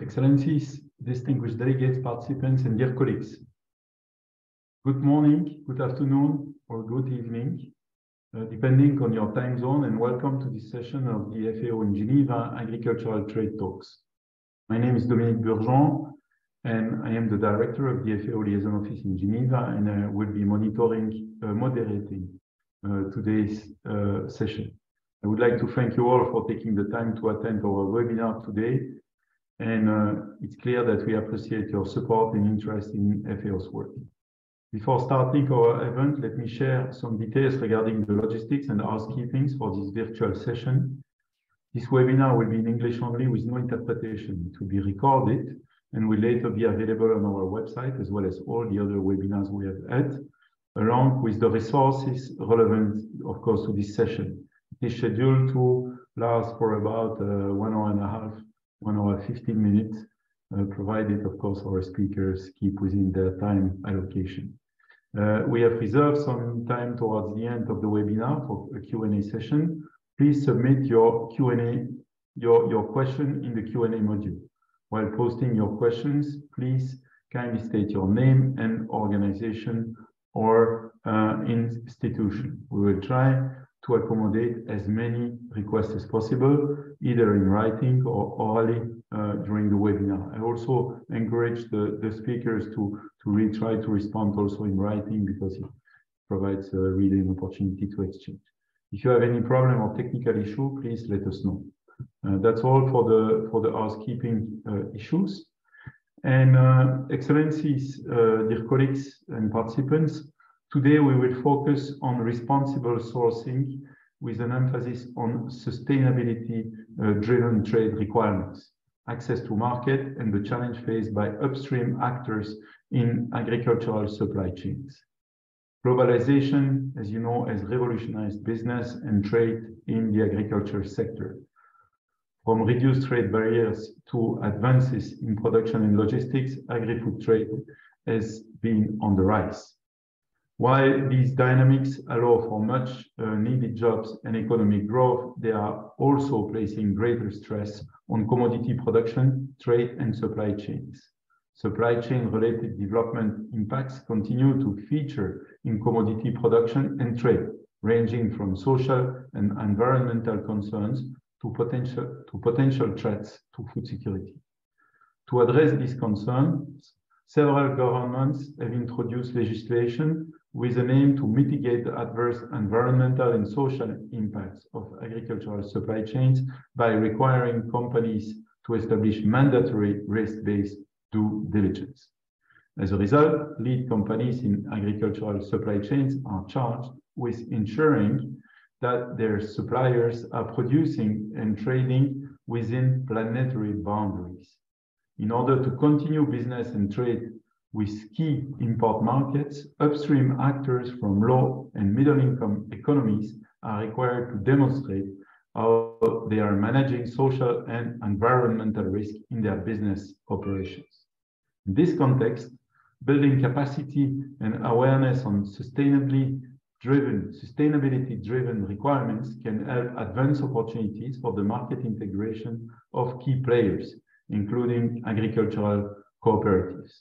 Excellencies, distinguished delegates, participants, and dear colleagues. Good morning, good afternoon, or good evening, uh, depending on your time zone, and welcome to this session of the FAO in Geneva Agricultural Trade Talks. My name is Dominique Burgeon, and I am the director of the FAO Liaison Office in Geneva, and I will be monitoring, uh, moderating uh, today's uh, session. I would like to thank you all for taking the time to attend our webinar today. And uh, it's clear that we appreciate your support and interest in FAO's work. Before starting our event, let me share some details regarding the logistics and housekeeping for this virtual session. This webinar will be in English only with no interpretation. It will be recorded and will later be available on our website as well as all the other webinars we have had, along with the resources relevant, of course, to this session. It is scheduled to last for about uh, one hour and a half, one hour 15 minutes, uh, provided, of course, our speakers keep within their time allocation. Uh, we have reserved some time towards the end of the webinar for a Q&A session. Please submit your Q&A, your, your question in the Q&A module. While posting your questions, please kindly state your name and organization or uh, institution. We will try to accommodate as many requests as possible, either in writing or orally uh, during the webinar. I also encourage the, the speakers to, to really try to respond also in writing because it provides uh, really an opportunity to exchange. If you have any problem or technical issue, please let us know. Uh, that's all for the for the housekeeping uh, issues. And uh, excellencies, dear colleagues and participants, Today, we will focus on responsible sourcing with an emphasis on sustainability-driven uh, trade requirements, access to market, and the challenge faced by upstream actors in agricultural supply chains. Globalization, as you know, has revolutionized business and trade in the agriculture sector. From reduced trade barriers to advances in production and logistics, agri-food trade has been on the rise. While these dynamics allow for much uh, needed jobs and economic growth, they are also placing greater stress on commodity production, trade, and supply chains. Supply chain related development impacts continue to feature in commodity production and trade, ranging from social and environmental concerns to potential, to potential threats to food security. To address these concerns, several governments have introduced legislation with an aim to mitigate the adverse environmental and social impacts of agricultural supply chains by requiring companies to establish mandatory risk-based due diligence. As a result, lead companies in agricultural supply chains are charged with ensuring that their suppliers are producing and trading within planetary boundaries. In order to continue business and trade with key import markets, upstream actors from low and middle income economies are required to demonstrate how they are managing social and environmental risk in their business operations. In this context, building capacity and awareness on sustainably driven, sustainability driven requirements can help advance opportunities for the market integration of key players, including agricultural cooperatives.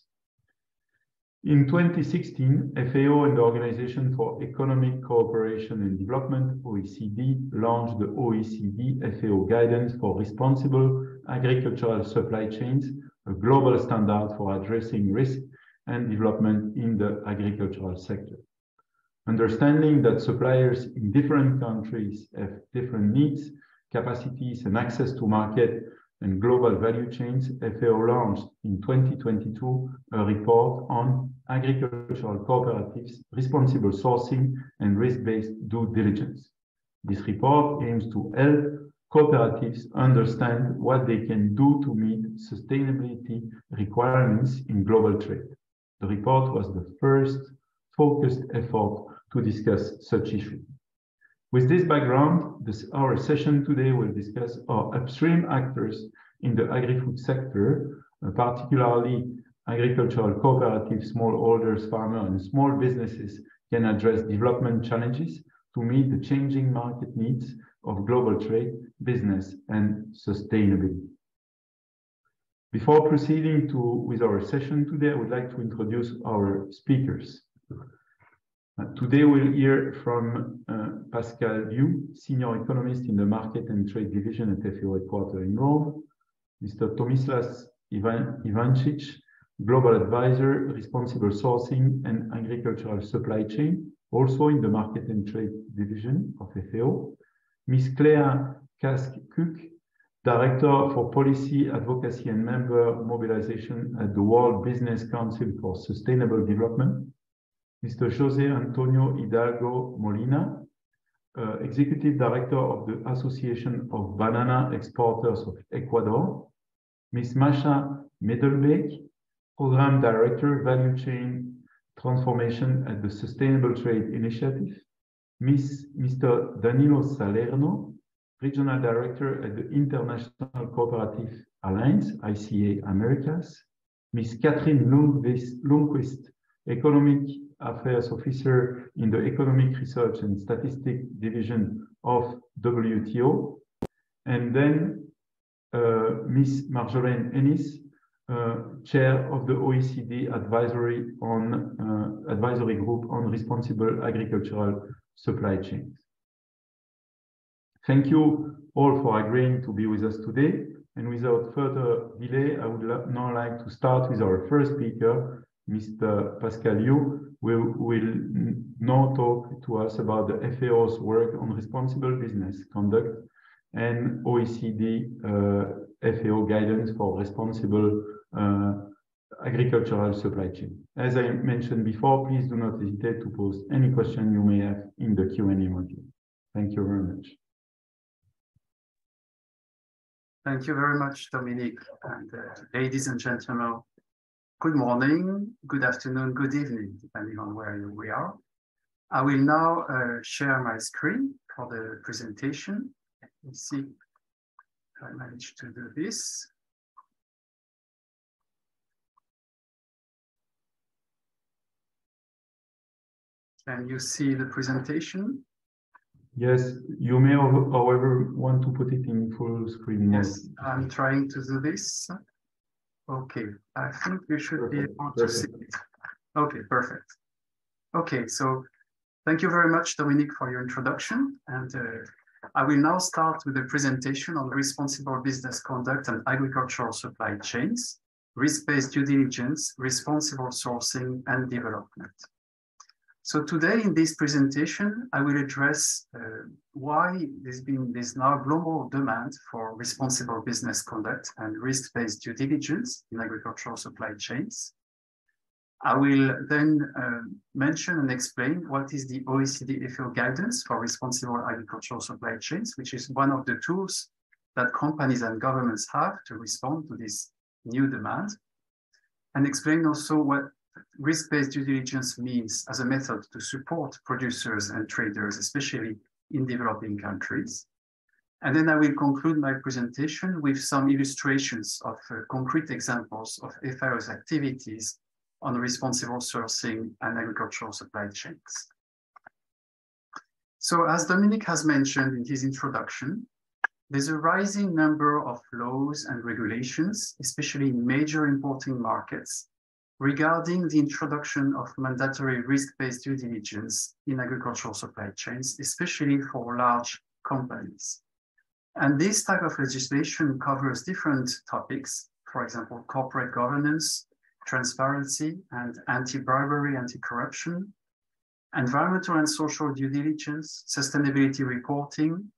In 2016, FAO and the Organization for Economic Cooperation and Development, OECD, launched the OECD FAO Guidance for Responsible Agricultural Supply Chains, a global standard for addressing risk and development in the agricultural sector. Understanding that suppliers in different countries have different needs, capacities, and access to market and global value chains, FAO launched in 2022 a report on agricultural cooperatives, responsible sourcing, and risk-based due diligence. This report aims to help cooperatives understand what they can do to meet sustainability requirements in global trade. The report was the first focused effort to discuss such issues. With this background, this, our session today will discuss how upstream actors in the agri-food sector, uh, particularly agricultural cooperatives, smallholders, farmers, and small businesses can address development challenges to meet the changing market needs of global trade, business, and sustainability. Before proceeding to, with our session today, I would like to introduce our speakers. Uh, today we'll hear from uh, Pascal Liu, Senior Economist in the Market and Trade Division at FAO headquarters in Rome, Mr. Tomislav Ivan Ivancic, Global Advisor, Responsible Sourcing and Agricultural Supply Chain, also in the Market and Trade Division of FAO, Ms. Claire Kask-Cook, Director for Policy, Advocacy and Member Mobilization at the World Business Council for Sustainable Development, Mr. Jose Antonio Hidalgo Molina, uh, Executive Director of the Association of Banana Exporters of Ecuador, Ms. Masha Medelbeek, Program Director, Value Chain Transformation at the Sustainable Trade Initiative, Ms. Mr. Danilo Salerno, Regional Director at the International Cooperative Alliance, ICA Americas, Ms. Catherine Lundquist, Economic Affairs Officer in the Economic Research and Statistics Division of WTO, and then uh, Ms. Marjolaine Hennis, uh, Chair of the OECD Advisory on uh, Advisory Group on Responsible Agricultural Supply Chains. Thank you all for agreeing to be with us today. And without further delay, I would now like to start with our first speaker, Mr. Pascal Liu, will, will now talk to us about the FAO's work on responsible business conduct and OECD uh, FAO guidance for responsible uh, agricultural supply chain. As I mentioned before, please do not hesitate to post any question you may have in the Q&A module. Thank you very much. Thank you very much, Dominique. And uh, ladies and gentlemen, good morning, good afternoon, good evening, depending on where we are. I will now uh, share my screen for the presentation. Let's see if I manage to do this. Can you see the presentation? Yes, you may, however, want to put it in full screen mode. Yes, I'm trying to do this. Okay, I think you should perfect. be able to perfect. see it. Okay, perfect. Okay, so thank you very much, Dominique, for your introduction. And uh, I will now start with a presentation on responsible business conduct and agricultural supply chains, risk-based due diligence, responsible sourcing, and development. So today in this presentation, I will address uh, why there's been this now global demand for responsible business conduct and risk-based due diligence in agricultural supply chains. I will then uh, mention and explain what is the OECD FAO guidance for responsible agricultural supply chains, which is one of the tools that companies and governments have to respond to this new demand, and explain also what risk-based due diligence means as a method to support producers and traders, especially in developing countries. And then I will conclude my presentation with some illustrations of uh, concrete examples of FAO's activities on responsible sourcing and agricultural supply chains. So as Dominique has mentioned in his introduction, there's a rising number of laws and regulations, especially in major importing markets, regarding the introduction of mandatory risk-based due diligence in agricultural supply chains, especially for large companies. And this type of legislation covers different topics, for example, corporate governance, transparency and anti-bribery, anti-corruption, environmental and social due diligence, sustainability reporting,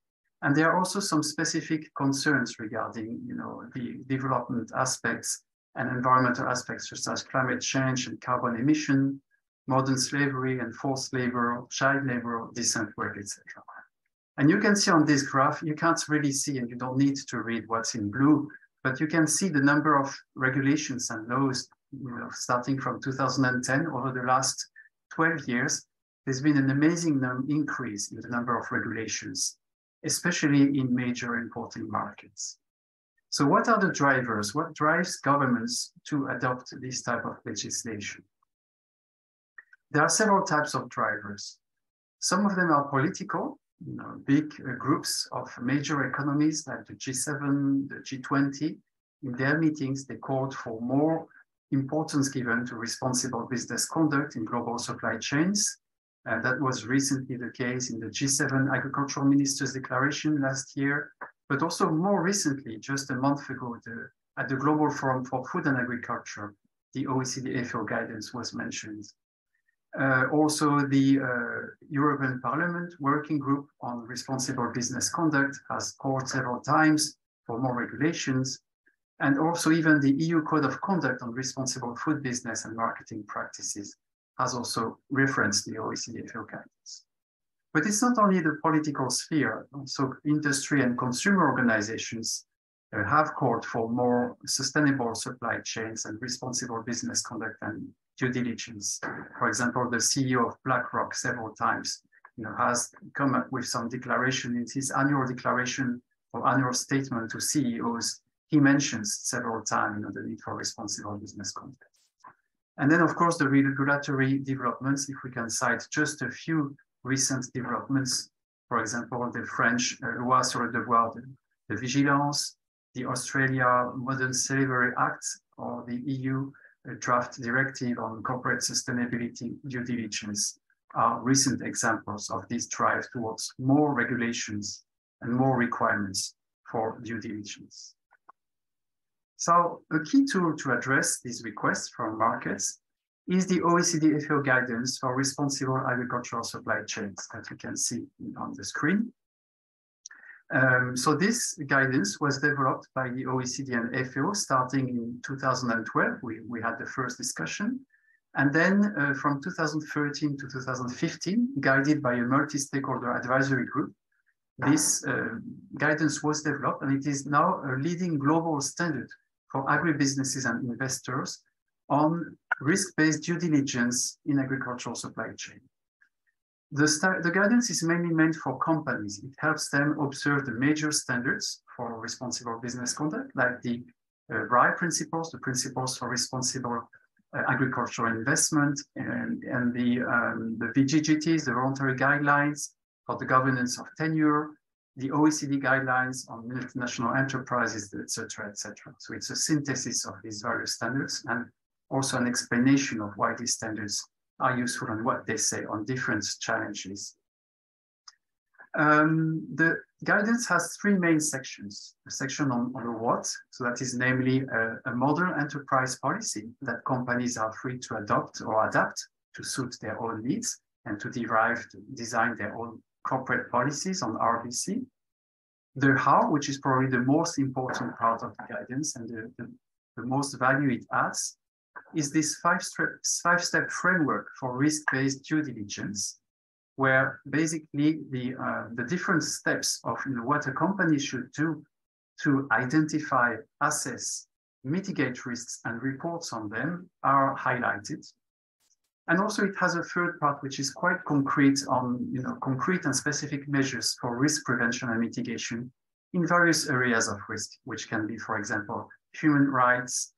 and there are also some specific concerns regarding you know, the development aspects and environmental aspects such as climate change and carbon emission, modern slavery and forced labor, child labor, decent work, etc. And you can see on this graph, you can't really see and you don't need to read what's in blue, but you can see the number of regulations and laws, you know, starting from 2010 over the last 12 years, there's been an amazing increase in the number of regulations, especially in major importing markets. So what are the drivers? What drives governments to adopt this type of legislation? There are several types of drivers. Some of them are political, you know, big uh, groups of major economies like the G7, the G20, in their meetings, they called for more importance given to responsible business conduct in global supply chains. That was recently the case in the G7 Agricultural Ministers Declaration last year, but also more recently, just a month ago, the, at the Global Forum for Food and Agriculture, the OECD FAO guidance was mentioned. Uh, also, the uh, European Parliament Working Group on Responsible Business Conduct has called several times for more regulations. And also even the EU Code of Conduct on Responsible Food Business and Marketing Practices has also referenced the OECD FAO guidance. But it's not only the political sphere, also industry and consumer organizations uh, have called for more sustainable supply chains and responsible business conduct and due diligence. For example, the CEO of BlackRock several times you know, has come up with some declaration in his annual declaration or annual statement to CEOs. He mentions several times you know, the need for responsible business conduct. And then, of course, the regulatory developments, if we can cite just a few recent developments, for example, the French uh, Loi sur le devoir de, vigilance, the Australia Modern Slavery Act, or the EU draft directive on corporate sustainability due diligence are recent examples of this drive towards more regulations and more requirements for due diligence. So a key tool to address these requests from markets is the OECD FAO guidance for responsible agricultural supply chains that you can see on the screen. Um, so this guidance was developed by the OECD and FAO starting in 2012. We, we had the first discussion. And then uh, from 2013 to 2015, guided by a multi-stakeholder advisory group, this uh, guidance was developed and it is now a leading global standard for agribusinesses and investors on risk-based due diligence in agricultural supply chain. The, the guidance is mainly meant for companies. It helps them observe the major standards for responsible business conduct, like the uh, principles, the principles for responsible uh, agricultural investment, and, and the, um, the VGGTs, the voluntary guidelines for the governance of tenure, the OECD guidelines on multinational enterprises, etc., etc. So it's a synthesis of these various standards and also an explanation of why these standards are useful and what they say on different challenges. Um, the guidance has three main sections. A section on, on the what, so that is namely a, a modern enterprise policy that companies are free to adopt or adapt to suit their own needs and to derive, to design their own corporate policies on RBC. The how, which is probably the most important part of the guidance and the, the, the most value it adds, is this five-step five step framework for risk-based due diligence, where basically the, uh, the different steps of you know, what a company should do to identify, assess, mitigate risks and reports on them are highlighted. And also it has a third part, which is quite concrete on you know, concrete and specific measures for risk prevention and mitigation in various areas of risk, which can be, for example, human rights,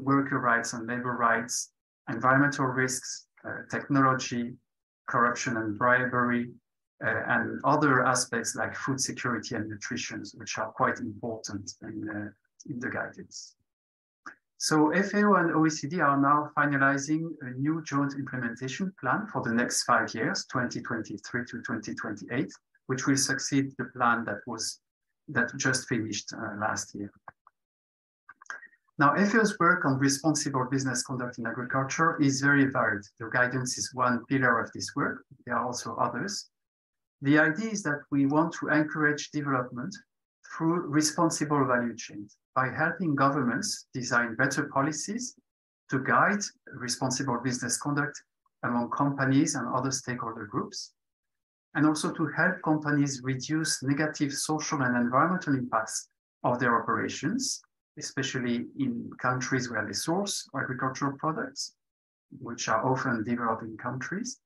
worker rights and labor rights, environmental risks, uh, technology, corruption and bribery, uh, and other aspects like food security and nutrition, which are quite important in, in the guidance. So FAO and OECD are now finalizing a new joint implementation plan for the next five years, 2023 to 2028, which will succeed the plan that was that just finished uh, last year. Now, FAO's work on responsible business conduct in agriculture is very varied. The guidance is one pillar of this work. There are also others. The idea is that we want to encourage development through responsible value chains by helping governments design better policies to guide responsible business conduct among companies and other stakeholder groups, and also to help companies reduce negative social and environmental impacts of their operations especially in countries where they source agricultural products, which are often developing countries.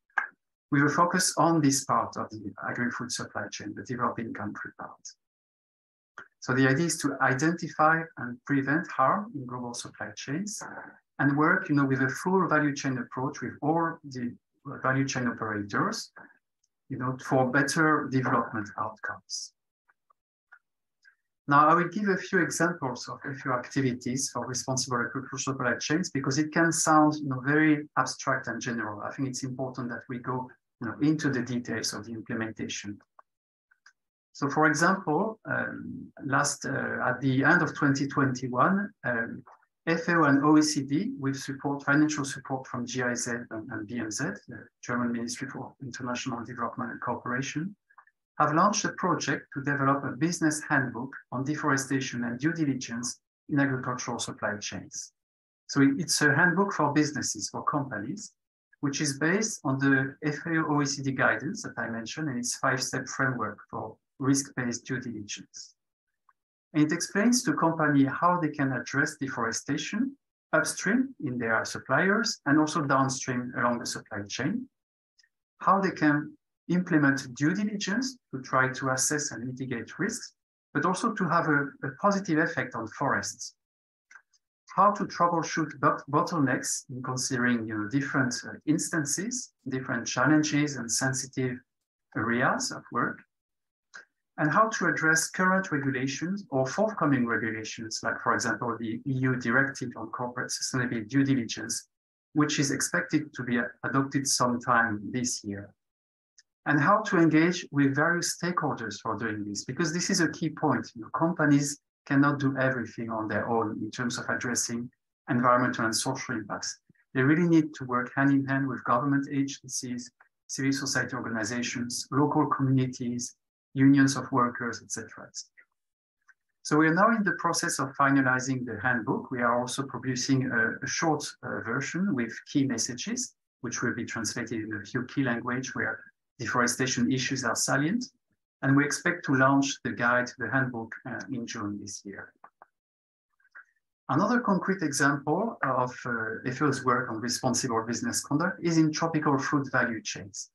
We will focus on this part of the agri-food supply chain, the developing country part. So the idea is to identify and prevent harm in global supply chains and work you know, with a full value chain approach with all the value chain operators you know, for better development outcomes. Now, I will give a few examples of a few activities for responsible agricultural supply chains because it can sound you know, very abstract and general. I think it's important that we go you know, into the details of the implementation. So, for example, um, last uh, at the end of 2021, um, FAO and OECD, with support, financial support from GIZ and, and BMZ, the German Ministry for International Development and Cooperation, have launched a project to develop a business handbook on deforestation and due diligence in agricultural supply chains. So it's a handbook for businesses, for companies, which is based on the FAO OECD guidance that I mentioned and its five-step framework for risk-based due diligence. And it explains to company how they can address deforestation upstream in their suppliers and also downstream along the supply chain, how they can implement due diligence to try to assess and mitigate risks, but also to have a, a positive effect on forests. How to troubleshoot bottlenecks in considering you know, different uh, instances, different challenges and sensitive areas of work, and how to address current regulations or forthcoming regulations, like, for example, the EU Directive on Corporate Sustainability Due Diligence, which is expected to be adopted sometime this year and how to engage with various stakeholders for doing this, because this is a key point. You know, companies cannot do everything on their own in terms of addressing environmental and social impacts. They really need to work hand in hand with government agencies, civil society organizations, local communities, unions of workers, etc. So we are now in the process of finalizing the handbook. We are also producing a, a short uh, version with key messages, which will be translated in a few key language where deforestation issues are salient, and we expect to launch the guide, the handbook, uh, in June this year. Another concrete example of uh, FAO's work on responsible business conduct is in tropical fruit value chains.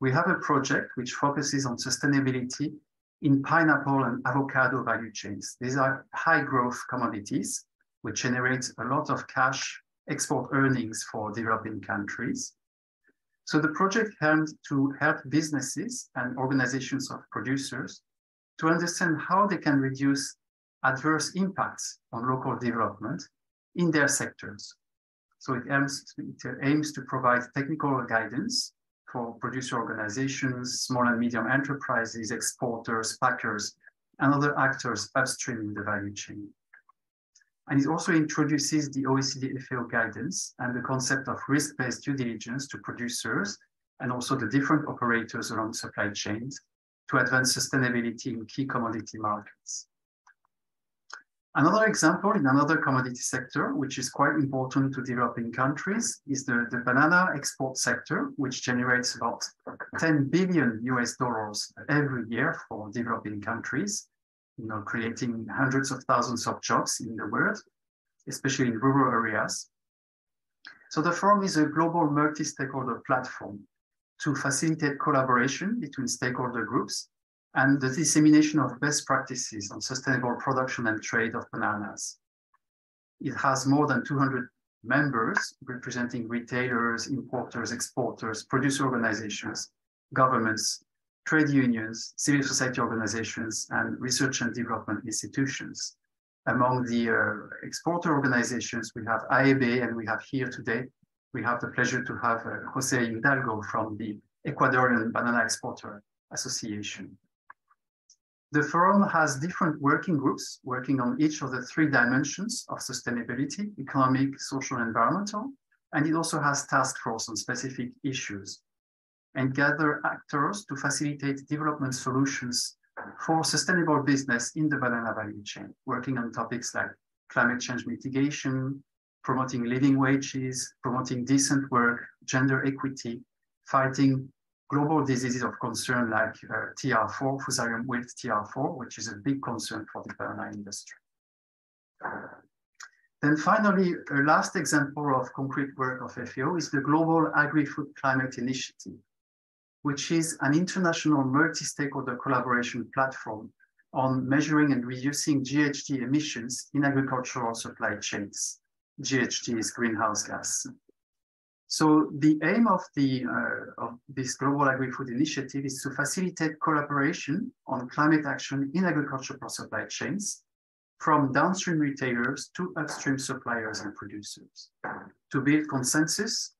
We have a project which focuses on sustainability in pineapple and avocado value chains. These are high growth commodities which generate a lot of cash export earnings for developing countries. So the project aimed to help businesses and organizations of producers to understand how they can reduce adverse impacts on local development in their sectors. So it aims, it aims to provide technical guidance for producer organizations, small and medium enterprises, exporters, packers, and other actors upstream in the value chain. And it also introduces the OECD FAO guidance and the concept of risk-based due diligence to producers and also the different operators along supply chains to advance sustainability in key commodity markets. Another example in another commodity sector, which is quite important to developing countries, is the, the banana export sector, which generates about 10 billion US dollars every year for developing countries you know, creating hundreds of thousands of jobs in the world, especially in rural areas. So the forum is a global multi-stakeholder platform to facilitate collaboration between stakeholder groups and the dissemination of best practices on sustainable production and trade of bananas. It has more than 200 members representing retailers, importers, exporters, producer organizations, governments, trade unions, civil society organizations, and research and development institutions. Among the uh, exporter organizations, we have AEB, and we have here today, we have the pleasure to have uh, Jose Hidalgo from the Ecuadorian Banana Exporter Association. The forum has different working groups working on each of the three dimensions of sustainability, economic, social, environmental, and it also has task force on specific issues and gather actors to facilitate development solutions for sustainable business in the banana value chain, working on topics like climate change mitigation, promoting living wages, promoting decent work, gender equity, fighting global diseases of concern like uh, TR4, Fusarium wilt TR4, which is a big concern for the banana industry. Then finally, a last example of concrete work of FAO is the Global Agri-Food Climate Initiative, which is an international multi-stakeholder collaboration platform on measuring and reducing GHG emissions in agricultural supply chains. GHG is greenhouse gas. So the aim of, the, uh, of this Global Agri-Food Initiative is to facilitate collaboration on climate action in agricultural supply chains from downstream retailers to upstream suppliers and producers to build consensus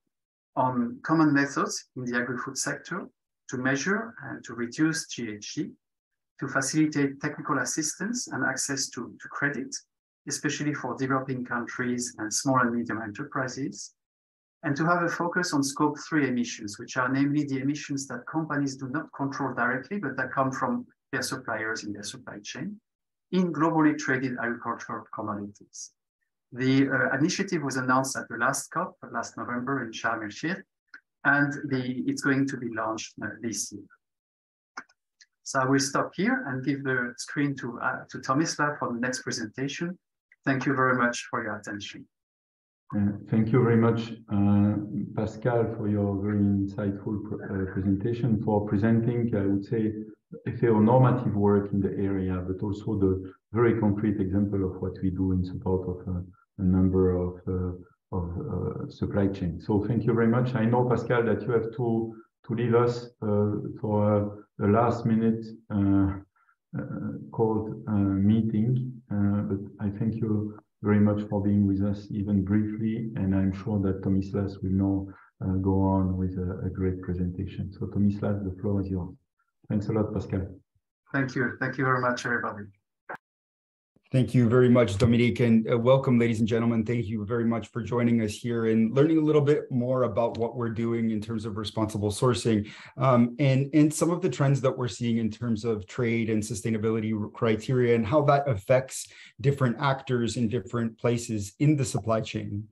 on common methods in the agri-food sector to measure and to reduce GHG, to facilitate technical assistance and access to, to credit, especially for developing countries and small and medium enterprises, and to have a focus on scope three emissions, which are namely the emissions that companies do not control directly, but that come from their suppliers in their supply chain in globally traded agricultural commodities. The uh, initiative was announced at the last COP last November in Sharm el-Sheikh, and the, it's going to be launched uh, this year. So I will stop here and give the screen to, uh, to Tomislav for the next presentation. Thank you very much for your attention. Uh, thank you very much, uh, Pascal, for your very insightful pr uh, presentation, for presenting, I would say, a normative work in the area, but also the very concrete example of what we do in support of uh, a number of, uh, of uh, supply chains. So thank you very much. I know, Pascal, that you have to, to leave us for a last minute called meeting, but I thank you very much for being with us even briefly. And I'm sure that Tomislav will now go on with a, a, great presentation. So Tomislav, the floor is yours. Thanks a lot, Pascal. Thank you. Thank you very much, everybody. Thank you very much, Dominique, and uh, welcome, ladies and gentlemen. Thank you very much for joining us here and learning a little bit more about what we're doing in terms of responsible sourcing um, and, and some of the trends that we're seeing in terms of trade and sustainability criteria and how that affects different actors in different places in the supply chain.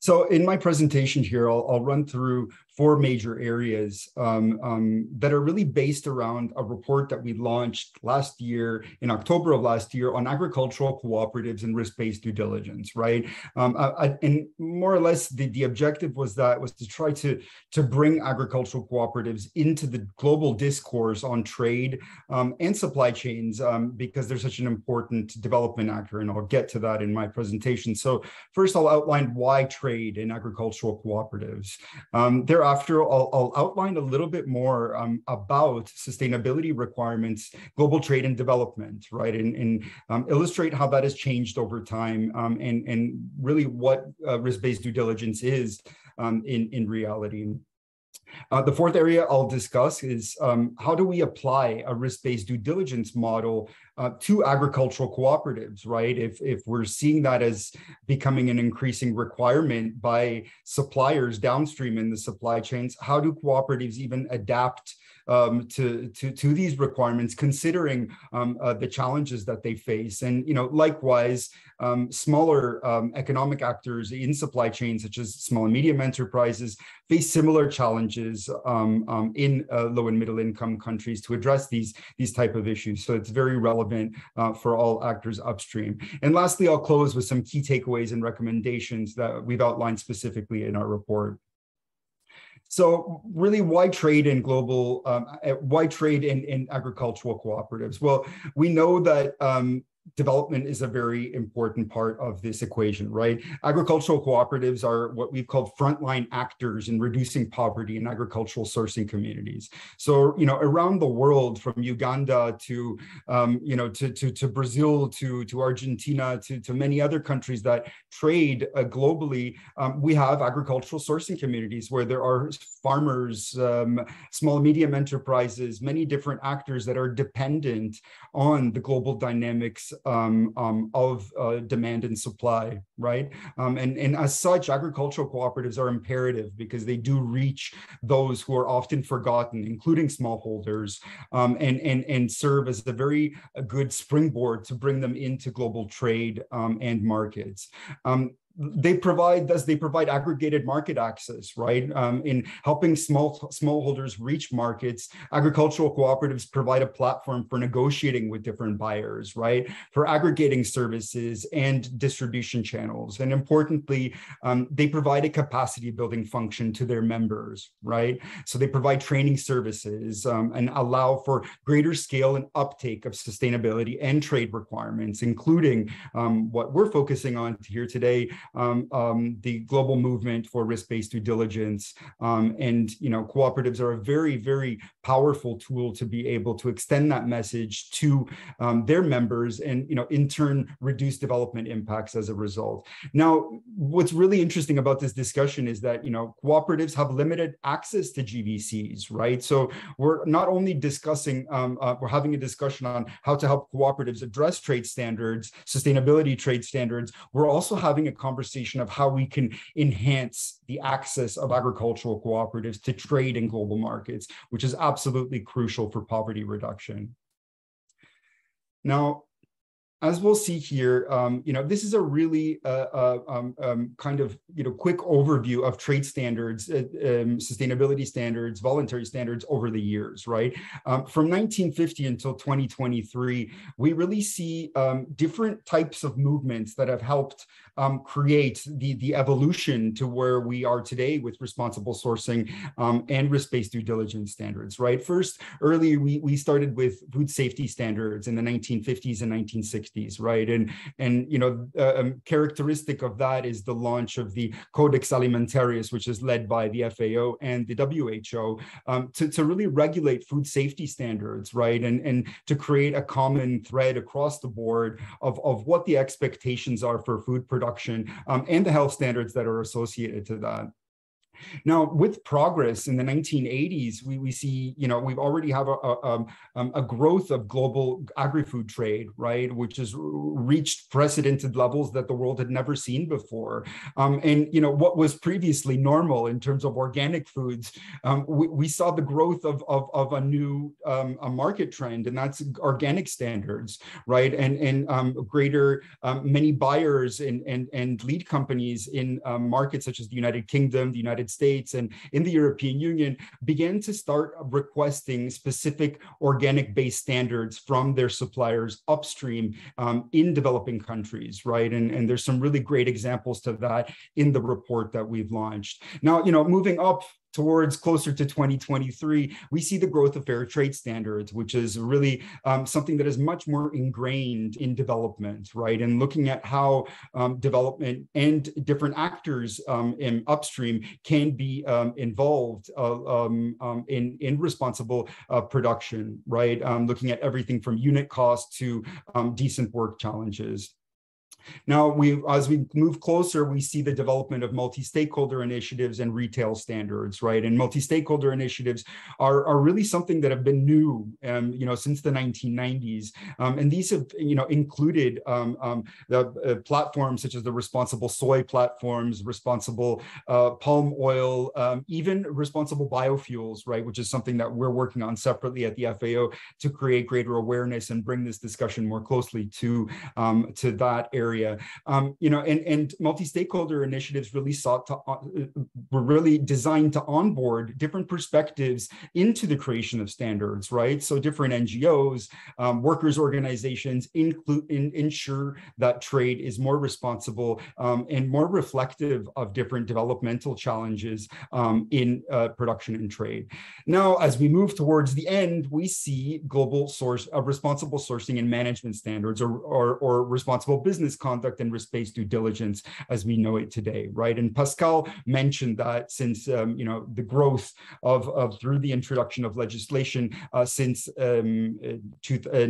So in my presentation here, I'll, I'll run through four major areas um, um, that are really based around a report that we launched last year in October of last year on agricultural cooperatives and risk-based due diligence, right? Um, I, and more or less, the, the objective was that was to try to, to bring agricultural cooperatives into the global discourse on trade um, and supply chains um, because they're such an important development actor, and I'll get to that in my presentation. So first, I'll outline why trade in agricultural cooperatives. Um, there Thereafter, I'll, I'll outline a little bit more um, about sustainability requirements, global trade and development, right? And, and um, illustrate how that has changed over time um, and, and really what uh, risk-based due diligence is um, in, in reality. Uh, the fourth area I'll discuss is um, how do we apply a risk-based due diligence model uh, to agricultural cooperatives, right? If, if we're seeing that as becoming an increasing requirement by suppliers downstream in the supply chains, how do cooperatives even adapt um, to, to, to these requirements, considering um, uh, the challenges that they face. And, you know, likewise, um, smaller um, economic actors in supply chains, such as small and medium enterprises, face similar challenges um, um, in uh, low and middle income countries to address these, these type of issues. So it's very relevant uh, for all actors upstream. And lastly, I'll close with some key takeaways and recommendations that we've outlined specifically in our report. So really, why trade in global, um, why trade in, in agricultural cooperatives? Well, we know that um, development is a very important part of this equation, right? Agricultural cooperatives are what we've called frontline actors in reducing poverty in agricultural sourcing communities. So, you know, around the world, from Uganda to, um, you know, to, to, to Brazil, to, to Argentina, to, to many other countries that trade uh, globally, um, we have agricultural sourcing communities where there are farmers, um, small medium enterprises, many different actors that are dependent on the global dynamics um, um, of uh, demand and supply, right? Um, and, and as such, agricultural cooperatives are imperative because they do reach those who are often forgotten, including smallholders, um, and, and, and serve as a very good springboard to bring them into global trade um, and markets. They provide does they provide aggregated market access right? Um, in helping small smallholders reach markets agricultural cooperatives provide a platform for negotiating with different buyers right? For aggregating services and distribution channels. And importantly um, they provide a capacity building function to their members right? So they provide training services um, and allow for greater scale and uptake of sustainability and trade requirements including um, what we're focusing on here today um, um, the global movement for risk-based due diligence. Um, and, you know, cooperatives are a very, very powerful tool to be able to extend that message to um, their members and, you know, in turn, reduce development impacts as a result. Now, what's really interesting about this discussion is that, you know, cooperatives have limited access to GVCs, right? So we're not only discussing, um, uh, we're having a discussion on how to help cooperatives address trade standards, sustainability trade standards. We're also having a conversation of how we can enhance the access of agricultural cooperatives to trade in global markets, which is absolutely crucial for poverty reduction. Now, as we'll see here, um, you know, this is a really uh, uh, um, um, kind of, you know, quick overview of trade standards, uh, um, sustainability standards, voluntary standards over the years, right? Um, from 1950 until 2023, we really see um, different types of movements that have helped um, create the, the evolution to where we are today with responsible sourcing um, and risk-based due diligence standards, right? First, earlier we, we started with food safety standards in the 1950s and 1960s, right? And, and you know, uh, characteristic of that is the launch of the Codex Alimentarius, which is led by the FAO and the WHO um, to, to really regulate food safety standards, right? And, and to create a common thread across the board of, of what the expectations are for food production production um, and the health standards that are associated to that. Now, with progress in the 1980s, we, we see, you know, we've already have a, a, um, um, a growth of global agri-food trade, right, which has reached precedented levels that the world had never seen before. Um, and, you know, what was previously normal in terms of organic foods, um, we, we, saw the growth of, of, of a new um, a market trend, and that's organic standards, right, and, and greater, many buyers and, and, and lead companies in markets such as the United Kingdom, the United United States and in the European Union began to start requesting specific organic based standards from their suppliers upstream um, in developing countries, right? And, and there's some really great examples to that in the report that we've launched. Now, you know, moving up towards closer to 2023, we see the growth of fair trade standards, which is really um, something that is much more ingrained in development, right? And looking at how um, development and different actors um, in upstream can be um, involved uh, um, um, in, in responsible uh, production, right? looking at everything from unit cost to decent work challenges. Now, we as we move closer, we see the development of multi-stakeholder initiatives and retail standards, right? And multi-stakeholder initiatives are, are really something that have been new, um, you know, since the 1990s. Um, and these have, you know, included um, um, the uh, platforms such as the responsible soy platforms, responsible uh, palm oil, um, even responsible biofuels, right? Which is something that we're working on separately at the FAO to create greater awareness and bring this discussion more closely to, um, to that area area. Um, you know, and, and multi-stakeholder initiatives really sought to, uh, were really designed to onboard different perspectives into the creation of standards, right? So different NGOs, um, workers organizations include in, ensure that trade is more responsible um, and more reflective of different developmental challenges um, in uh, production and trade. Now, as we move towards the end, we see global source of uh, responsible sourcing and management standards or, or, or responsible business conduct and risk-based due diligence as we know it today, right? And Pascal mentioned that since, um, you know, the growth of, of through the introduction of legislation uh, since um, two, uh,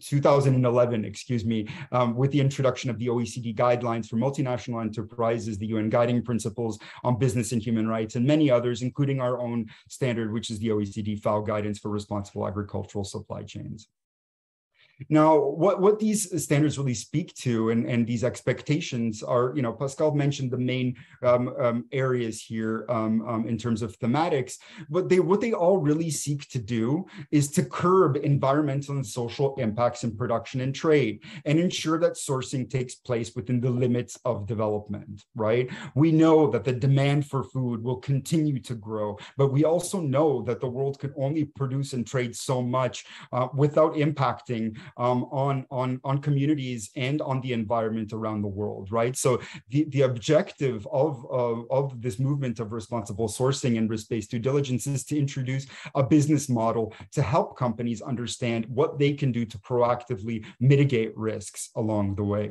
2011, excuse me, um, with the introduction of the OECD guidelines for multinational enterprises, the UN guiding principles on business and human rights, and many others, including our own standard, which is the OECD FAO guidance for responsible agricultural supply chains. Now, what, what these standards really speak to and, and these expectations are, you know, Pascal mentioned the main um, um, areas here um, um, in terms of thematics, but they what they all really seek to do is to curb environmental and social impacts in production and trade and ensure that sourcing takes place within the limits of development, right? We know that the demand for food will continue to grow, but we also know that the world can only produce and trade so much uh, without impacting um, on, on, on communities and on the environment around the world, right? So the, the objective of, of, of this movement of responsible sourcing and risk-based due diligence is to introduce a business model to help companies understand what they can do to proactively mitigate risks along the way.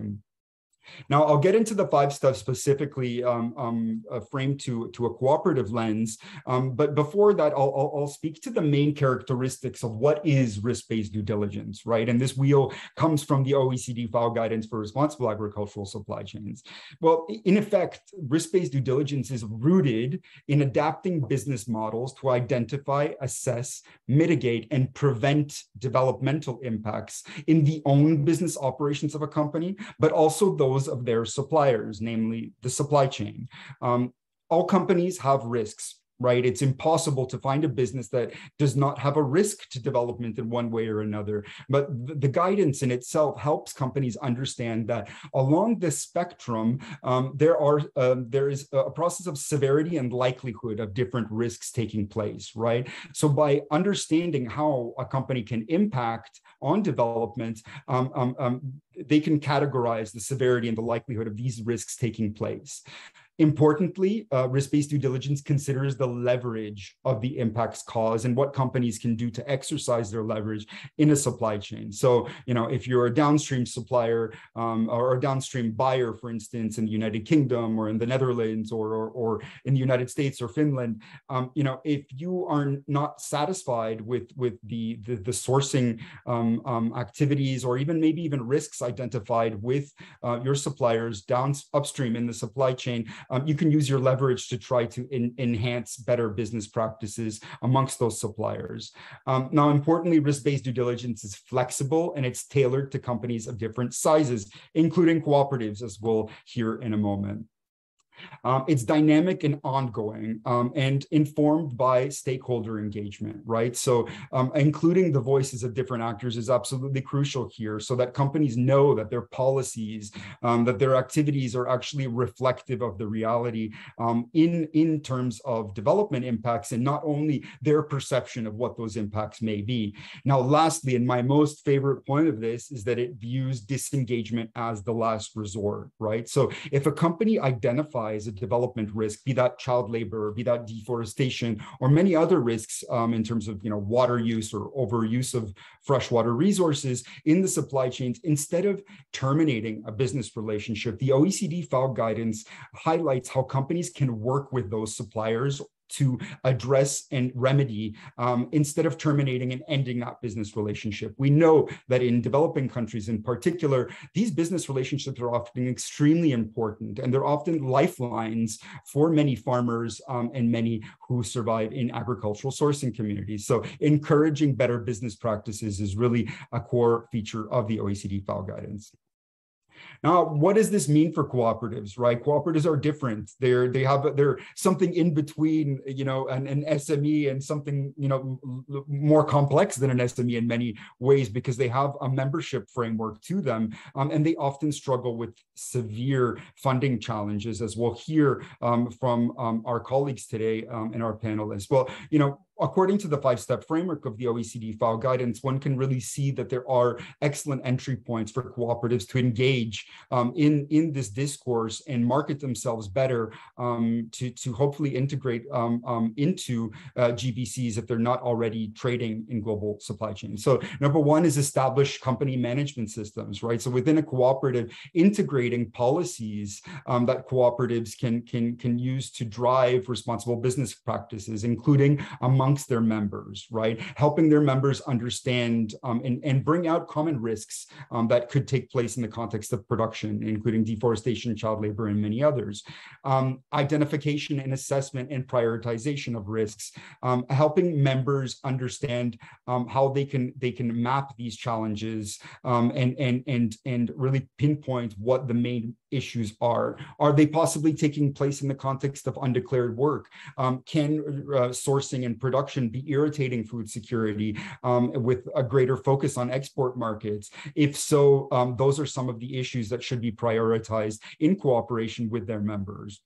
Now, I'll get into the five steps specifically um, um, uh, framed to, to a cooperative lens. Um, but before that, I'll, I'll, I'll, speak to the main characteristics of what is risk-based due diligence, right? And this wheel comes from the OECD FAO guidance for responsible agricultural supply chains. Well, in effect, risk-based due diligence is rooted in adapting business models to identify, assess, mitigate, and prevent developmental impacts in the own business operations of a company, but also those those of their suppliers, namely the supply chain. Um, all companies have risks right? It's impossible to find a business that does not have a risk to development in one way or another. But the guidance in itself helps companies understand that along this spectrum, um, there are um, there is a process of severity and likelihood of different risks taking place, right? So by understanding how a company can impact on development, um, um, um they can categorize the severity and the likelihood of these risks taking place. Importantly, uh, risk-based due diligence considers the leverage of the impacts cause and what companies can do to exercise their leverage in a supply chain. So, you know, if you're a downstream supplier um, or a downstream buyer, for instance, in the United Kingdom or in the Netherlands or, or, or in the United States or Finland, um, you know, if you are not satisfied with, with the, the, the sourcing um, um activities or even maybe even risks identified with uh, your suppliers down upstream in the supply chain, um, you can use your leverage to try to in, enhance better business practices amongst those suppliers. Um, now, importantly, risk-based due diligence is flexible and it's tailored to companies of different sizes, including cooperatives, as we'll hear in a moment. Um, it's dynamic and ongoing um, and informed by stakeholder engagement, right? So um, including the voices of different actors is absolutely crucial here so that companies know that their policies, um, that their activities are actually reflective of the reality um, in, in terms of development impacts and not only their perception of what those impacts may be. Now, lastly, and my most favorite point of this is that it views disengagement as the last resort, right? So if a company identifies a development risk, be that child labor, be that deforestation, or many other risks um, in terms of you know water use or overuse of freshwater resources in the supply chains. Instead of terminating a business relationship, the OECD FAO guidance highlights how companies can work with those suppliers to address and remedy um, instead of terminating and ending that business relationship. We know that in developing countries in particular, these business relationships are often extremely important and they're often lifelines for many farmers um, and many who survive in agricultural sourcing communities. So encouraging better business practices is really a core feature of the OECD FAO guidance. Now, what does this mean for cooperatives, right? Cooperatives are different. They're they have they're something in between, you know, an, an SME and something, you know, more complex than an SME in many ways because they have a membership framework to them, um, and they often struggle with severe funding challenges, as we'll hear um, from um, our colleagues today um, and our panelists. Well, you know, according to the five-step framework of the OECD FAO guidance, one can really see that there are excellent entry points for cooperatives to engage um, in, in this discourse and market themselves better um, to, to hopefully integrate um, um into uh, GVCs if they're not already trading in global supply chains. So number one is establish company management systems, right? So within a cooperative, integrating policies um, that cooperatives can, can, can use to drive responsible business practices, including among amongst their members, right? Helping their members understand um, and, and bring out common risks um, that could take place in the context of production, including deforestation, child labor, and many others. Um, identification and assessment and prioritization of risks, um, helping members understand um, how they can they can map these challenges and and and and really pinpoint what the main issues are. Are they possibly taking place in the context of undeclared work? Um, can uh, sourcing and production be irritating food security um, with a greater focus on export markets? If so, um, those are some of the issues that should be prioritized in cooperation with their members.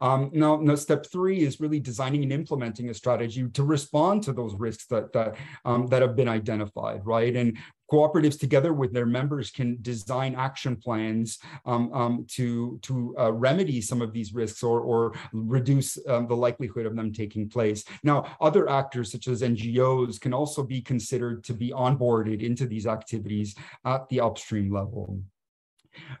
Um, now, now, step three is really designing and implementing a strategy to respond to those risks that that um, that have been identified, right? And cooperatives together with their members can design action plans um, um, to to uh, remedy some of these risks or or reduce um, the likelihood of them taking place. Now, other actors such as NGOs can also be considered to be onboarded into these activities at the upstream level.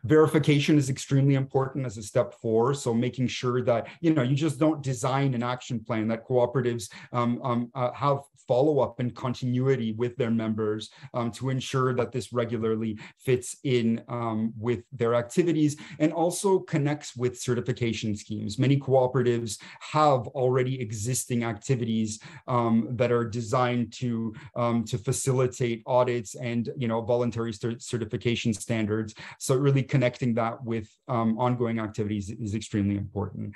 Verification is extremely important as a step four. So making sure that, you know, you just don't design an action plan that cooperatives um, um, uh, have follow-up and continuity with their members um, to ensure that this regularly fits in um, with their activities and also connects with certification schemes. Many cooperatives have already existing activities um, that are designed to, um, to facilitate audits and you know voluntary certification standards. So really connecting that with um, ongoing activities is extremely important.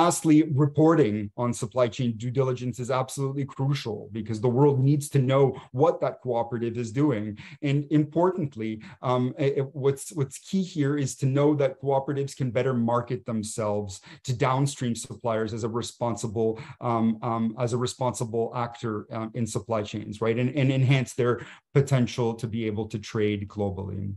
Lastly, reporting on supply chain due diligence is absolutely crucial because the world needs to know what that cooperative is doing. And importantly, um, it, what's what's key here is to know that cooperatives can better market themselves to downstream suppliers as a responsible um, um, as a responsible actor um, in supply chains, right? And, and enhance their potential to be able to trade globally.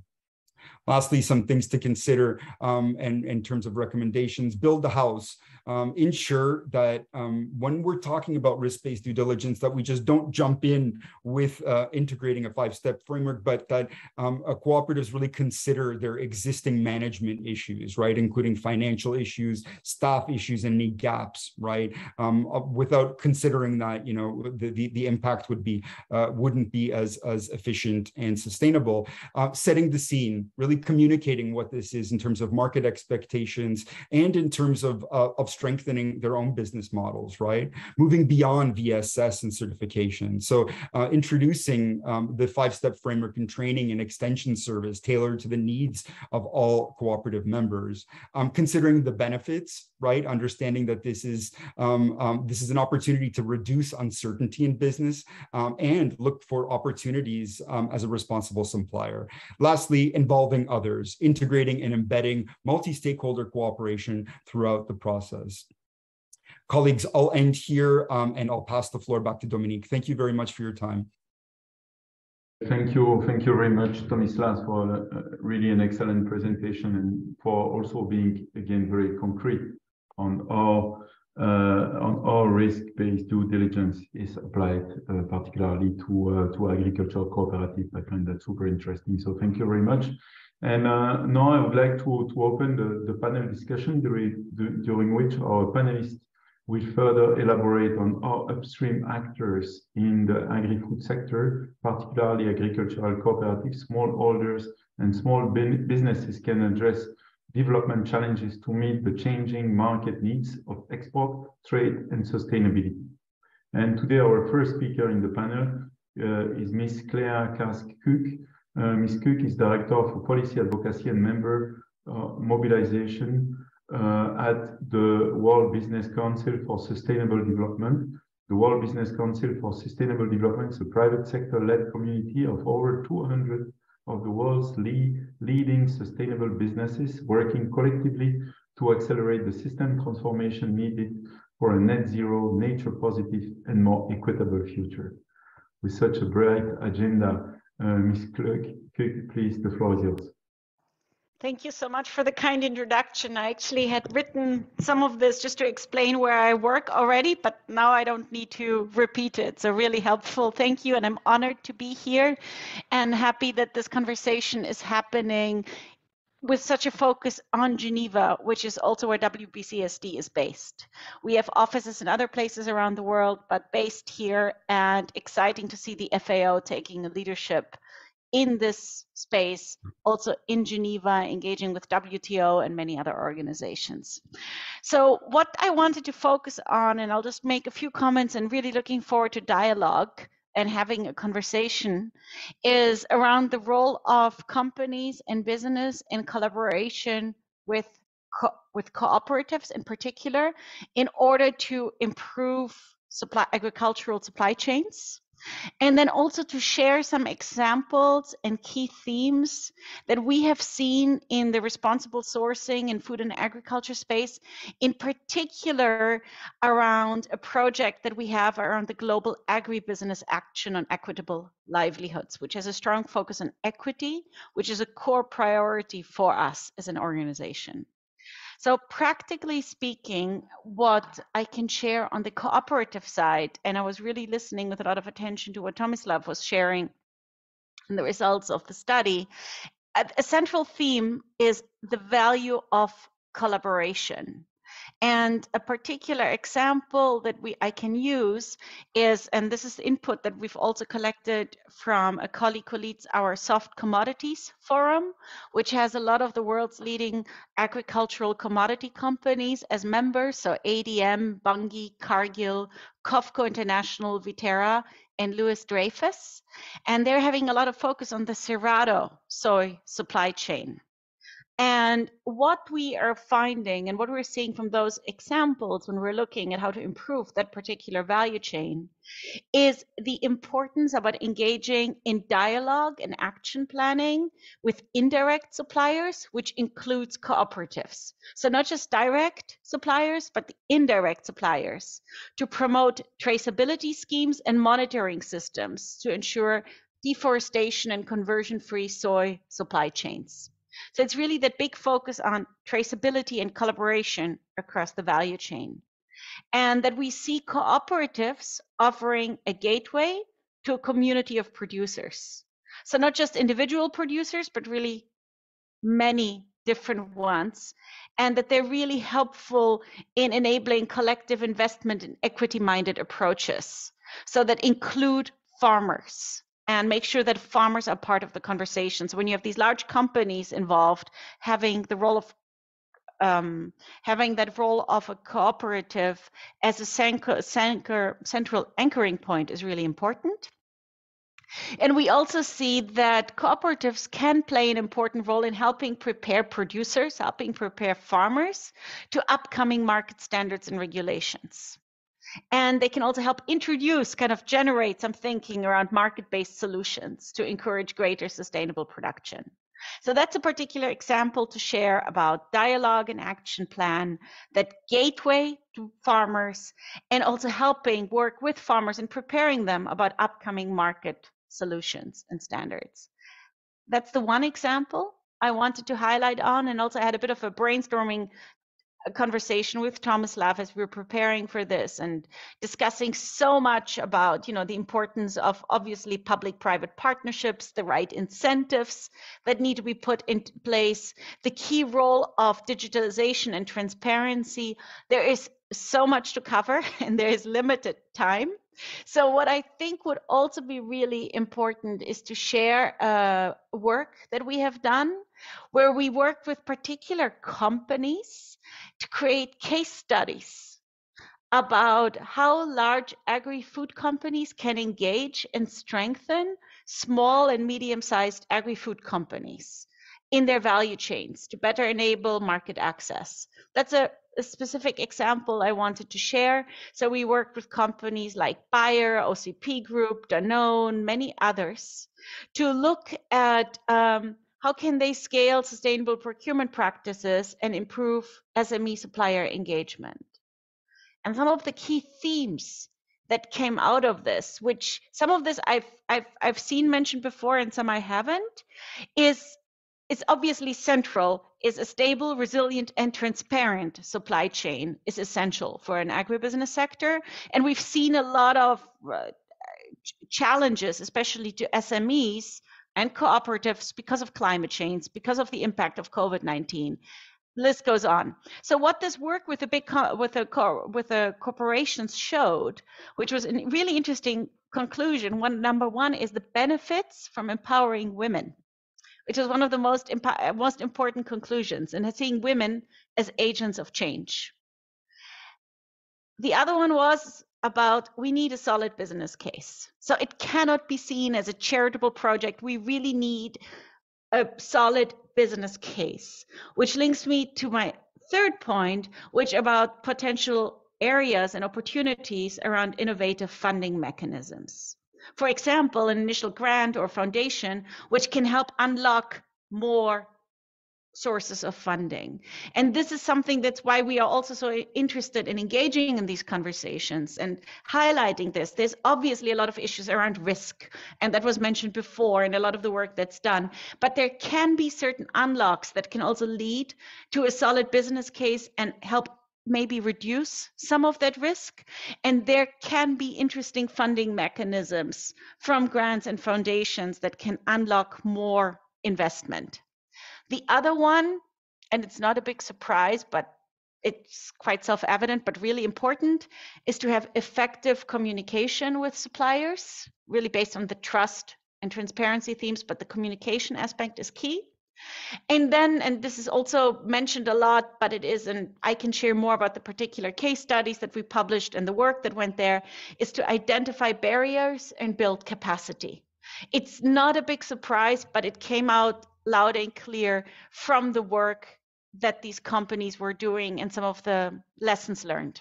Lastly, some things to consider um, and in terms of recommendations, build the house um, ensure that um, when we're talking about risk-based due diligence, that we just don't jump in with uh, integrating a five-step framework, but that um, cooperatives really consider their existing management issues, right, including financial issues, staff issues, and any gaps, right, um, uh, without considering that, you know, the, the, the impact would be, uh, wouldn't be as, as efficient and sustainable. Uh, setting the scene, really communicating what this is in terms of market expectations and in terms of, uh, of strengthening their own business models, right? Moving beyond VSS and certification. So uh, introducing um, the five-step framework and training and extension service tailored to the needs of all cooperative members. Um, considering the benefits, right? Understanding that this is um, um this is an opportunity to reduce uncertainty in business um, and look for opportunities um, as a responsible supplier. Lastly, involving others, integrating and embedding multi-stakeholder cooperation throughout the process. Colleagues, I'll end here um, and I'll pass the floor back to Dominique. Thank you very much for your time. Thank you. Thank you very much, Tomislav, for uh, really an excellent presentation and for also being, again, very concrete on how, uh, on how risk-based due diligence is applied, uh, particularly to, uh, to agricultural cooperative. I find that super interesting. So thank you very much. And uh, now I would like to, to open the, the panel discussion during, during which our panelists will further elaborate on how upstream actors in the agri-food sector, particularly agricultural cooperatives, smallholders, and small businesses can address development challenges to meet the changing market needs of export, trade, and sustainability. And today, our first speaker in the panel uh, is Ms. Claire Karsk-Cook, uh, Ms. Cook is Director for Policy Advocacy and Member uh, Mobilization uh, at the World Business Council for Sustainable Development. The World Business Council for Sustainable Development is a private sector-led community of over 200 of the world's lead, leading sustainable businesses working collectively to accelerate the system transformation needed for a net zero, nature positive, and more equitable future. With such a bright agenda, Uh, Ms. Clerk, please, the floor is yours. Thank you so much for the kind introduction. I actually had written some of this just to explain where I work already, but now I don't need to repeat it. So, really helpful. Thank you. And I'm honored to be here and happy that this conversation is happening with such a focus on Geneva, which is also where WBCSD is based. We have offices in other places around the world, but based here, and exciting to see the FAO taking a leadership in this space, also in Geneva, engaging with WTO and many other organizations. So, what I wanted to focus on, and I'll just make a few comments and really looking forward to dialogue and having a conversation is around the role of companies and business in collaboration with co with cooperatives in particular in order to improve supply agricultural supply chains and then also to share some examples and key themes that we have seen in the responsible sourcing in food and agriculture space, in particular around a project that we have around the Global Agribusiness Action on Equitable Livelihoods, which has a strong focus on equity, which is a core priority for us as an organization. So, practically speaking, what I can share on the cooperative side, and I was really listening with a lot of attention to what Tomislav was sharing and the results of the study, a, a central theme is the value of collaboration. And a particular example that we I can use is, and this is input that we've also collected from a colleague who leads our soft commodities forum, which has a lot of the world's leading agricultural commodity companies as members. So ADM, Bunge, Cargill, COFCO International, Viterra, and Louis Dreyfus. And they're having a lot of focus on the Cerrado soy supply chain. And what we are finding and what we're seeing from those examples when we're looking at how to improve that particular value chain is the importance about engaging in dialogue and action planning with indirect suppliers, which includes cooperatives. So, not just direct suppliers, but the indirect suppliers to promote traceability schemes and monitoring systems to ensure deforestation and conversion free soy supply chains. So it's really that big focus on traceability and collaboration across the value chain. And that we see cooperatives offering a gateway to a community of producers. So not just individual producers, but really many different ones. And that they're really helpful in enabling collective investment and equity minded approaches. So that include farmers, and make sure that farmers are part of the conversation. So when you have these large companies involved, having the role of um, having that role of a cooperative as a central anchoring point is really important. And we also see that cooperatives can play an important role in helping prepare producers, helping prepare farmers to upcoming market standards and regulations. And they can also help introduce, kind of generate some thinking around market based solutions to encourage greater sustainable production. So that's a particular example to share about dialogue and action plan that gateway to farmers and also helping work with farmers and preparing them about upcoming market solutions and standards. That's the one example I wanted to highlight on and also I had a bit of a brainstorming a conversation with Tomislav as we were preparing for this and discussing so much about, you know, the importance of obviously public-private partnerships, the right incentives that need to be put in place, the key role of digitalization and transparency. There is so much to cover and there is limited time. So what I think would also be really important is to share uh, work that we have done where we worked with particular companies to create case studies about how large agri-food companies can engage and strengthen small and medium-sized agri-food companies in their value chains to better enable market access. That's a, a, specific example I wanted to share. So we worked with companies like Bayer, OCP Group, Danone, many others to look at um, how can they scale sustainable procurement practices and improve SME supplier engagement? And some of the key themes that came out of this, which some of this I've I've I've seen mentioned before and some I haven't, is is obviously central is a stable, resilient, and transparent supply chain is essential for an agribusiness sector. And we've seen a lot of uh, challenges, especially to SMEs, and cooperatives because of climate change, because of the impact of COVID-19. List goes on. So what this work with the big with the with the corporations showed, which was a really interesting conclusion. One number one is the benefits from empowering women, which is one of the most most important conclusions, and seeing women as agents of change. The other one was about we need a solid business case. So it cannot be seen as a charitable project. We really need a solid business case, which links me to my third point, which about potential areas and opportunities around innovative funding mechanisms. For example, an initial grant or foundation, which can help unlock more sources of funding. And this is something that's why we are also so interested in engaging in these conversations and highlighting this. There's obviously a lot of issues around risk, and that was mentioned before in a lot of the work that's done. But there can be certain unlocks that can also lead to a solid business case and help maybe reduce some of that risk. And there can be interesting funding mechanisms from grants and foundations that can unlock more investment The other one, and it's not a big surprise, but it's quite self-evident but really important is to have effective communication with suppliers really based on the trust and transparency themes but the communication aspect is key. And then and this is also mentioned a lot but it is and i can share more about the particular case studies that we published and the work that went there is to identify barriers and build capacity. It's not a big surprise but it came out loud and clear from the work that these companies were doing and some of the lessons learned.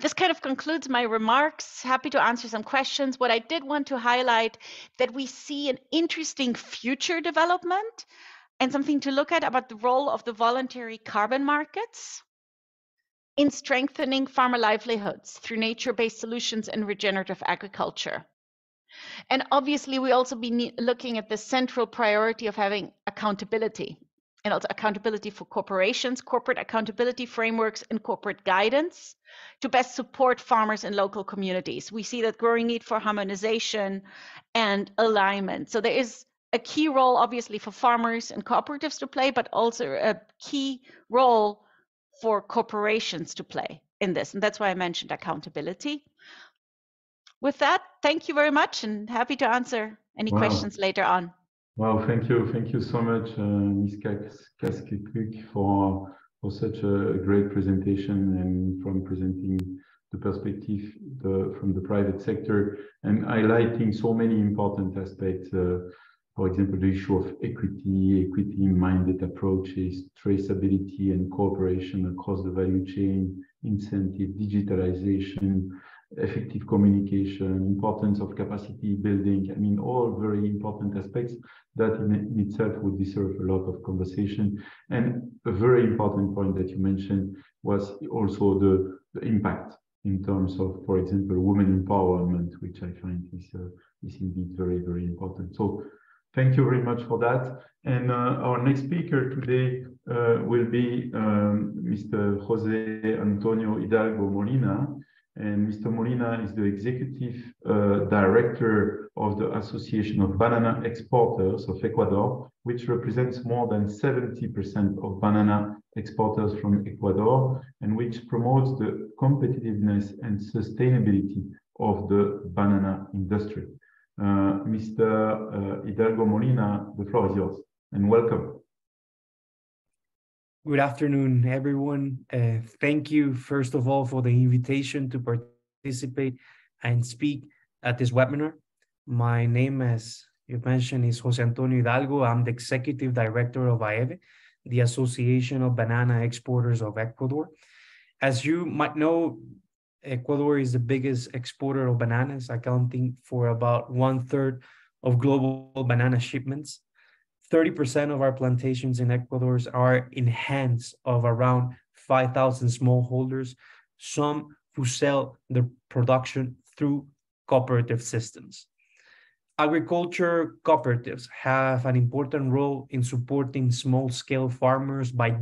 This kind of concludes my remarks. Happy to answer some questions. What I did want to highlight that we see an interesting future development and something to look at about the role of the voluntary carbon markets in strengthening farmer livelihoods through nature-based solutions and regenerative agriculture. And obviously, we also be looking at the central priority of having accountability and also accountability for corporations, corporate accountability frameworks, and corporate guidance to best support farmers and local communities. We see that growing need for harmonization and alignment. So there is a key role, obviously, for farmers and cooperatives to play, but also a key role for corporations to play in this. And that's why I mentioned accountability. With that, thank you very much and happy to answer any wow. questions later on. Wow, thank you. Thank you so much, uh, Ms. Kaskekuk, for, for such a great presentation and from presenting the perspective the, from the private sector and highlighting so many important aspects. Uh, for example, the issue of equity, equity-minded approaches, traceability and cooperation across the value chain, incentive, digitalization, effective communication, importance of capacity building. I mean, all very important aspects that in, itself would deserve a lot of conversation. And a very important point that you mentioned was also the, the impact in terms of, for example, women empowerment, which I find is, uh, is indeed very, very important. So thank you very much for that. And uh, our next speaker today uh, will be um, Mr. Jose Antonio Hidalgo Molina. And Mr. Molina is the executive uh, director of the Association of Banana Exporters of Ecuador, which represents more than 70% of banana exporters from Ecuador, and which promotes the competitiveness and sustainability of the banana industry. Uh, Mr. Uh, Hidalgo Molina, the floor is yours, and welcome. Good afternoon, everyone. Uh, thank you, first of all, for the invitation to participate and speak at this webinar. My name, as you mentioned, is Jose Antonio Hidalgo. I'm the Executive Director of AEBE, the Association of Banana Exporters of Ecuador. As you might know, Ecuador is the biggest exporter of bananas, accounting for about one third of global banana shipments. 30% of our plantations in Ecuador are in hands of around 5,000 smallholders, some who sell their production through cooperative systems. Agriculture cooperatives have an important role in supporting small-scale farmers by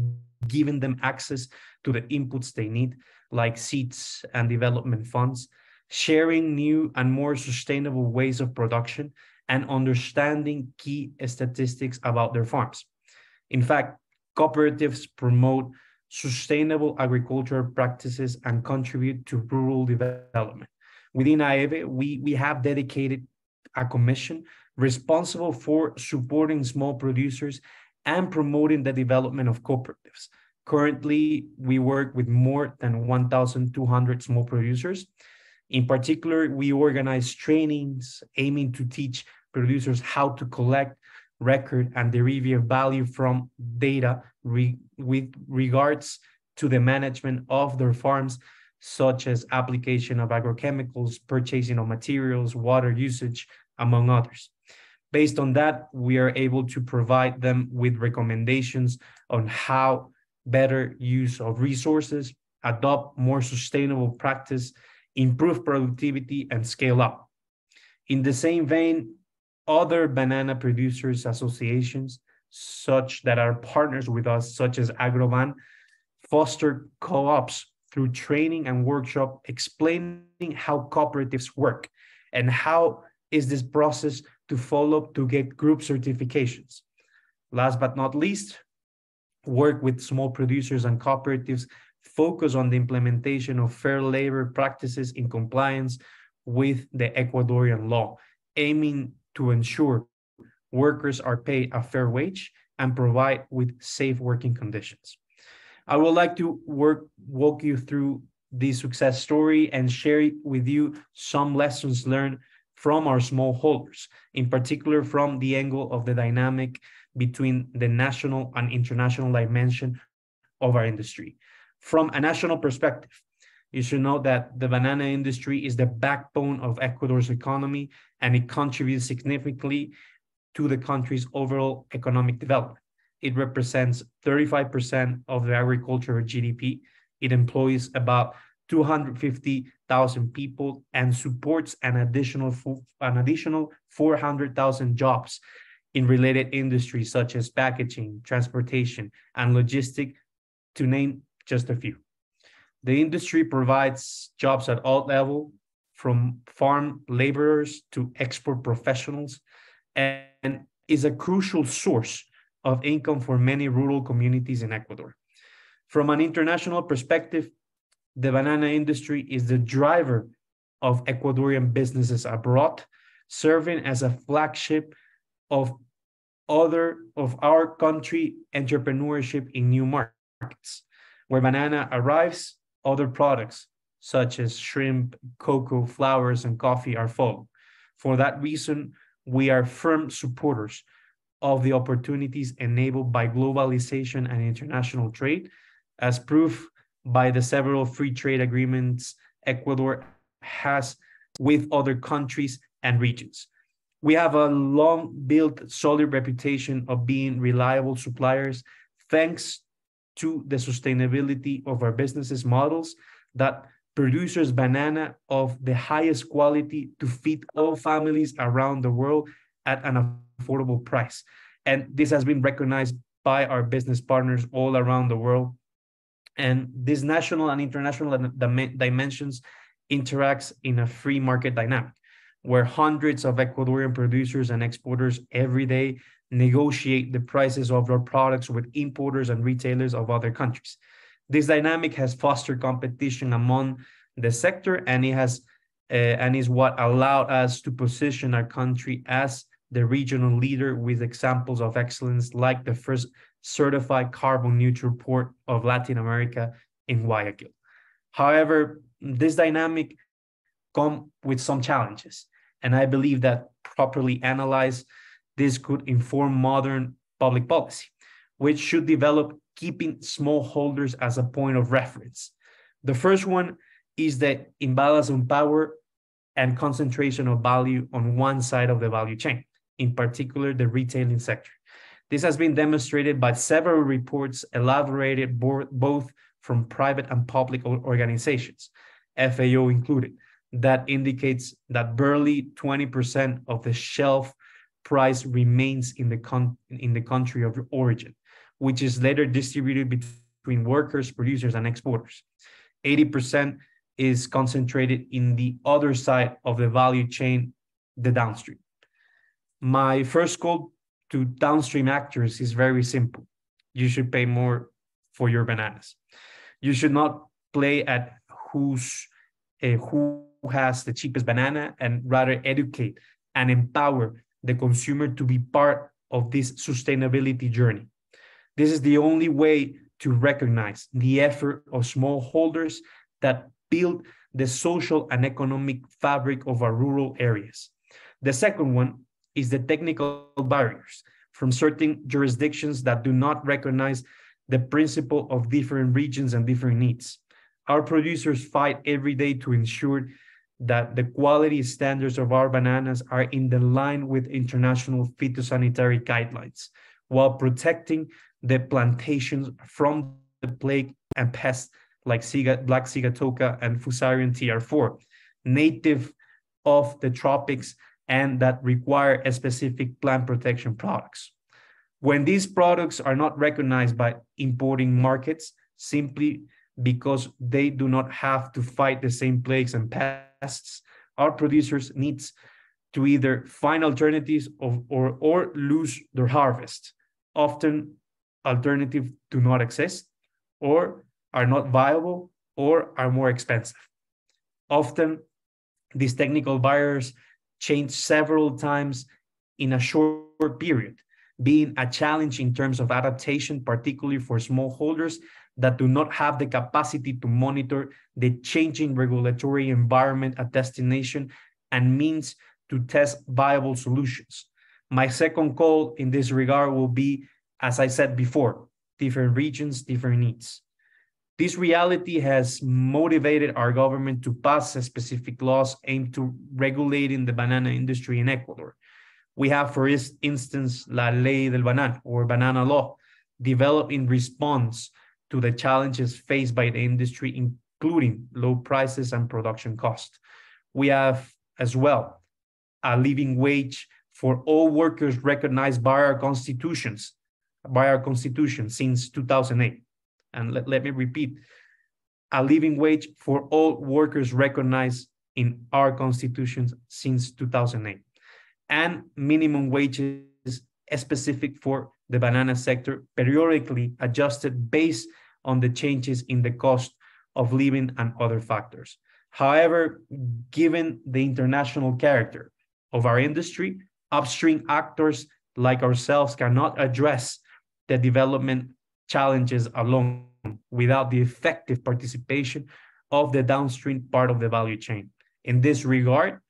giving them access to the inputs they need, like seeds and development funds, sharing new and more sustainable ways of production, and understanding key statistics about their farms. In fact, cooperatives promote sustainable agricultural practices and contribute to rural development. Within AEBE, we, we have dedicated a commission responsible for supporting small producers and promoting the development of cooperatives. Currently, we work with more than 1,200 small producers. In particular, we organize trainings aiming to teach producers how to collect, record, and derive value from data re with regards to the management of their farms, such as application of agrochemicals, purchasing of materials, water usage, among others. Based on that, we are able to provide them with recommendations on how better use of resources, adopt more sustainable practice, improve productivity, and scale up. In the same vein, other banana producers associations such that are partners with us, such as Agroban, foster co-ops through training and workshop explaining how cooperatives work and how is this process to follow to get group certifications. Last but not least, work with small producers and cooperatives, focus on the implementation of fair labor practices in compliance with the Ecuadorian law, aiming to ensure workers are paid a fair wage and provide with safe working conditions. I would like to work walk you through the success story and share with you some lessons learned from our smallholders, in particular from the angle of the dynamic between the national and international dimension of our industry. From a national perspective, you should know that the banana industry is the backbone of Ecuador's economy and it contributes significantly to the country's overall economic development. It represents 35% of the agricultural GDP. It employs about 250,000 people and supports an additional an additional 400,000 jobs in related industries such as packaging, transportation, and logistic, to name just a few. The industry provides jobs at all levels, from farm laborers to export professionals, and is a crucial source of income for many rural communities in Ecuador. From an international perspective, the banana industry is the driver of Ecuadorian businesses abroad, serving as a flagship of other of our country entrepreneurship in new markets. Where banana arrives, other products such as shrimp, cocoa, flowers, and coffee are followed. For that reason, we are firm supporters of the opportunities enabled by globalization and international trade, as proof by the several free trade agreements Ecuador has with other countries and regions. We have a long built solid reputation of being reliable suppliers thanks to the sustainability of our businesses models that produces banana of the highest quality to feed all families around the world at an affordable price. And this has been recognized by our business partners all around the world. And these national and international dimensions interacts in a free market dynamic where hundreds of Ecuadorian producers and exporters every day negotiate the prices of their products with importers and retailers of other countries. This dynamic has fostered competition among the sector and it has uh, and is what allowed us to position our country as the regional leader with examples of excellence like the first certified carbon neutral port of Latin America in Guayaquil. However, this dynamic come with some challenges, and I believe that properly analyzed, this could inform modern public policy, which should develop keeping smallholders as a point of reference. The first one is the imbalance of power and concentration of value on one side of the value chain, in particular the retailing sector. This has been demonstrated by several reports elaborated both from private and public organizations, FAO included, that indicates that barely 20% of the shelf price remains in the, con- in the country of origin, which is later distributed between workers, producers, and exporters. 80% is concentrated in the other side of the value chain, the downstream. My first call to downstream actors is very simple. You should pay more for your bananas. You should not play at who's uh, who has the cheapest banana and rather educate and empower the consumer to be part of this sustainability journey. This is the only way to recognize the effort of smallholders that build the social and economic fabric of our rural areas. The second one is the technical barriers from certain jurisdictions that do not recognize the principle of different regions and different needs. Our producers fight every day to ensure that the quality standards of our bananas are in the line with international phytosanitary guidelines while protecting the plantations from the plague and pests like Siga, black sigatoka and Fusarium TR4, native of the tropics and that require a specific plant protection products. When these products are not recognized by importing markets simply because they do not have to fight the same plagues and pests, our producers needs to either find alternatives of, or, or lose their harvest often alternatives do not exist or are not viable or are more expensive. Often, these technical barriers change several times in a short period, being a challenge in terms of adaptation, particularly for smallholders that do not have the capacity to monitor the changing regulatory environment at destination and means to test viable solutions. My second call in this regard will be, as I said before, different regions, different needs. This reality has motivated our government to pass a specific laws aimed to regulating the banana industry in Ecuador. We have, for instance, La Ley del Banano or Banana Law, developed in response to the challenges faced by the industry, including low prices and production cost. We have as well a living wage for all workers recognized by our constitutions, by our constitution since 2008. And let, let me repeat, a living wage for all workers recognized in our constitutions since 2008 and minimum wages specific for the banana sector periodically adjusted based on the changes in the cost of living and other factors. However, given the international character of our industry, upstream actors like ourselves cannot address the development challenges alone without the effective participation of the downstream part of the value chain. In this regard,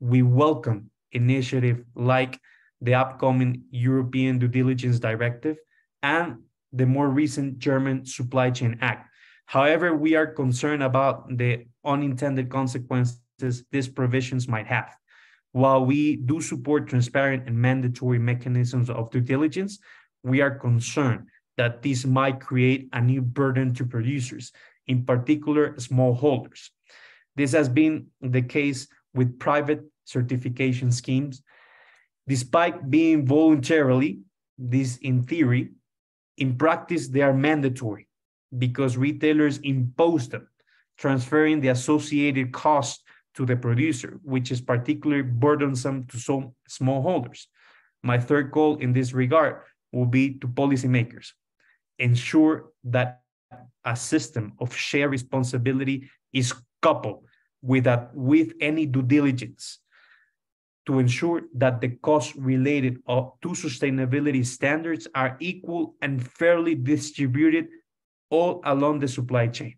we welcome initiative like the upcoming European Due Diligence Directive and the more recent German Supply Chain Act. However, we are concerned about the unintended consequences these provisions might have. While we do support transparent and mandatory mechanisms of due diligence, we are concerned that this might create a new burden to producers, in particular smallholders. This has been the case with private certification schemes. Despite being voluntarily, this in theory, in practice, they are mandatory because retailers impose them, transferring the associated cost to the producer, which is particularly burdensome to some smallholders. My third call in this regard will be to policymakers. Ensure that a system of shared responsibility is coupled with, a, with any due diligence to ensure that the costs related uh, to sustainability standards are equal and fairly distributed all along the supply chain,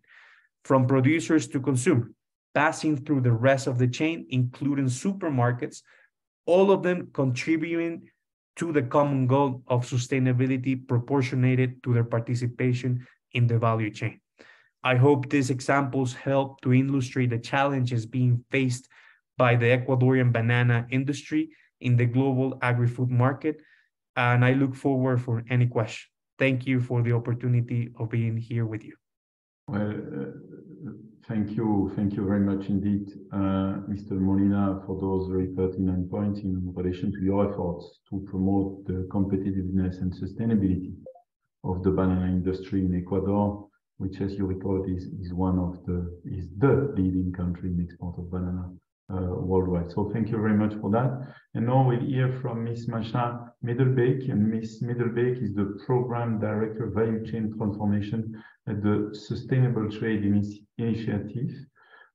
from producers to consumer, passing through the rest of the chain, including supermarkets, all of them contributing to the common goal of sustainability proportionated to their participation in the value chain. I hope these examples help to illustrate the challenges being faced by the Ecuadorian banana industry in the global agri-food market. And I look forward for any question. Thank you for the opportunity of being here with you. Well, uh, thank you. Thank you very much indeed, uh, Mr. Molina, for those very pertinent points in relation to your efforts to promote the competitiveness and sustainability of the banana industry in Ecuador, which, as you recall, is, is one of the is the leading country in export of banana worldwide. So thank you very much for that. And now we'll hear from Ms. Masha Middelbeek. And Ms. Middelbeek is the Program Director Value Chain Transformation at the Sustainable Trade Initiative.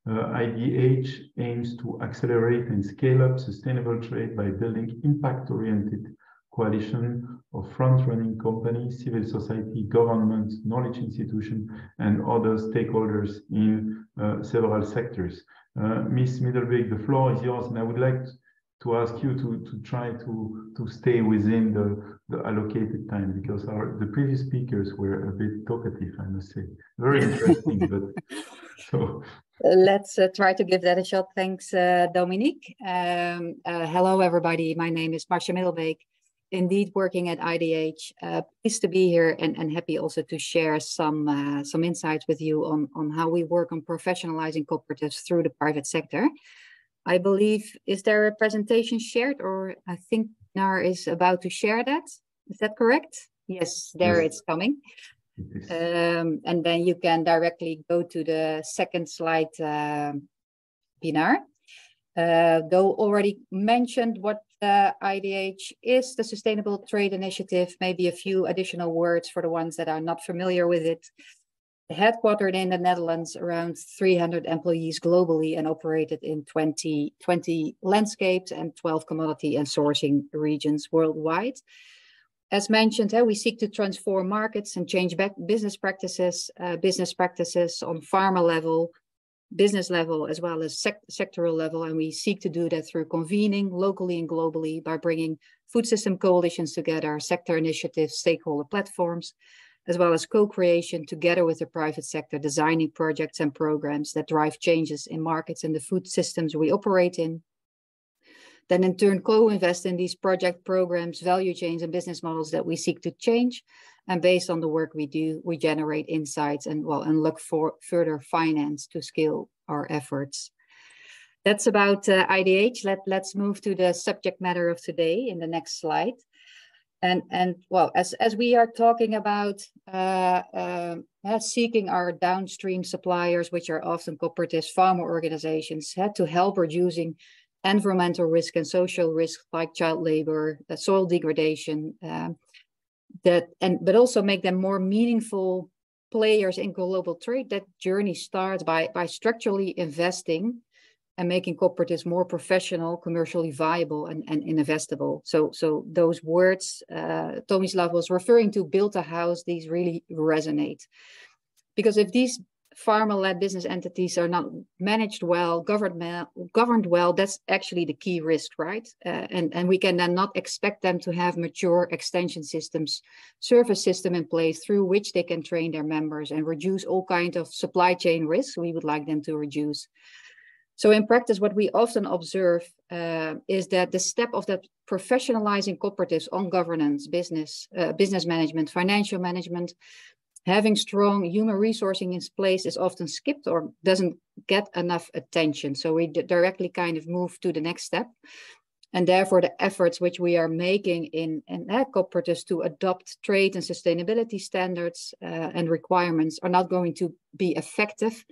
Uh, IDH aims to accelerate and scale up sustainable trade by building impact-oriented coalition of front-running companies, civil society, governments, knowledge institutions, and other stakeholders in uh, several sectors. Uh, Ms. Middelbeek, the floor is yours, and I would like to ask you to, to try to, to stay within the, the allocated time because our the previous speakers were a bit talkative, I must say. Very interesting, but so. Let's uh, try to give that a shot. Thanks, uh, Dominique. Um, uh, hello, everybody. My name is Marcia Middelbeek indeed working at IDH. Uh, pleased to be here and, and happy also to share some uh, some insights with you on, on how we work on professionalizing cooperatives through the private sector. I believe, is there a presentation shared or I think NAR is about to share that? Is that correct? Yes, there yes. it's coming. Um, and then you can directly go to the second slide, uh, Pinar. Uh, though already mentioned what uh, IDH is the Sustainable Trade Initiative. Maybe a few additional words for the ones that are not familiar with it. Headquartered in the Netherlands, around 300 employees globally and operated in 20, 20 landscapes and 12 commodity and sourcing regions worldwide. As mentioned, uh, we seek to transform markets and change back business practices, uh, business practices on farmer level, business level as well as sec sectoral level. And we seek to do that through convening locally and globally by bringing food system coalitions together, sector initiatives, stakeholder platforms, as well as co-creation together with the private sector, designing projects and programs that drive changes in markets and the food systems we operate in. Then in turn, co-invest in these project programs, value chains and business models that we seek to change and based on the work we do, we generate insights and well, and look for further finance to scale our efforts. That's about uh, IDH. Let, let's move to the subject matter of today in the next slide. And, and well, as, as we are talking about uh, uh, seeking our downstream suppliers, which are often cooperatives, farmer organizations, had to help reducing environmental risk and social risk like child labor, uh, soil degradation, um, that and but also make them more meaningful players in global trade. That journey starts by by structurally investing and making cooperatives more professional commercially viable and, and investable. So so those words uh, tomislav was referring to build a house these really resonate. Because if these farmer-led business entities are not managed well, governed, governed well, that's actually the key risk, right? Uh, and, and we can then not expect them to have mature extension systems, service system in place through which they can train their members and reduce all kinds of supply chain risks we would like them to reduce. So in practice, what we often observe uh, is that the step of that professionalizing cooperatives on governance, business, uh, business management, financial management, having strong human resourcing in place is often skipped or doesn't get enough attention. So we directly kind of move to the next step. And therefore, the efforts which we are making in, in uh, cooperatives to adopt trade and sustainability standards uh, and requirements are not going to be effective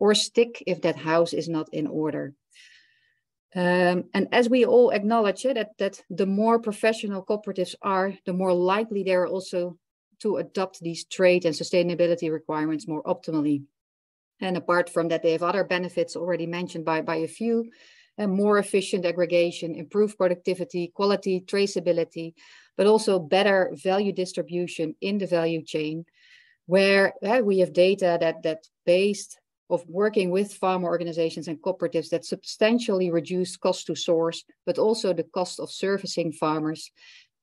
or stick if that house is not in order. Um, and as we all acknowledge it, that, that the more professional cooperatives are, the more likely they are also to adopt these trade and sustainability requirements more optimally. And apart from that, they have other benefits already mentioned by, by a few, and more efficient aggregation, improved productivity, quality, traceability, but also better value distribution in the value chain, where uh, we have data that, that based of working with farmer organizations and cooperatives that substantially reduce cost to source, but also the cost of servicing farmers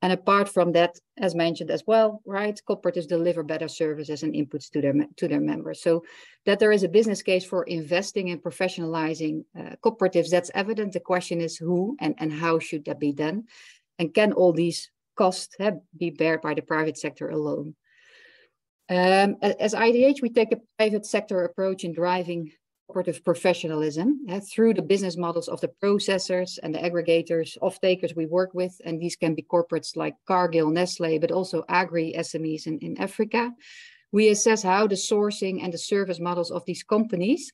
and apart from that, as mentioned as well, right, cooperatives deliver better services and inputs to their to their members. So that there is a business case for investing in professionalizing uh, cooperatives, that's evident. The question is who and, and how should that be done? And can all these costs uh, be bared by the private sector alone? Um, as IDH, we take a private sector approach in driving cooperative professionalism uh, through the business models of the processors and the aggregators, off-takers we work with. And these can be corporates like Cargill, Nestle, but also agri-SMEs in, in Africa. We assess how the sourcing and the service models of these companies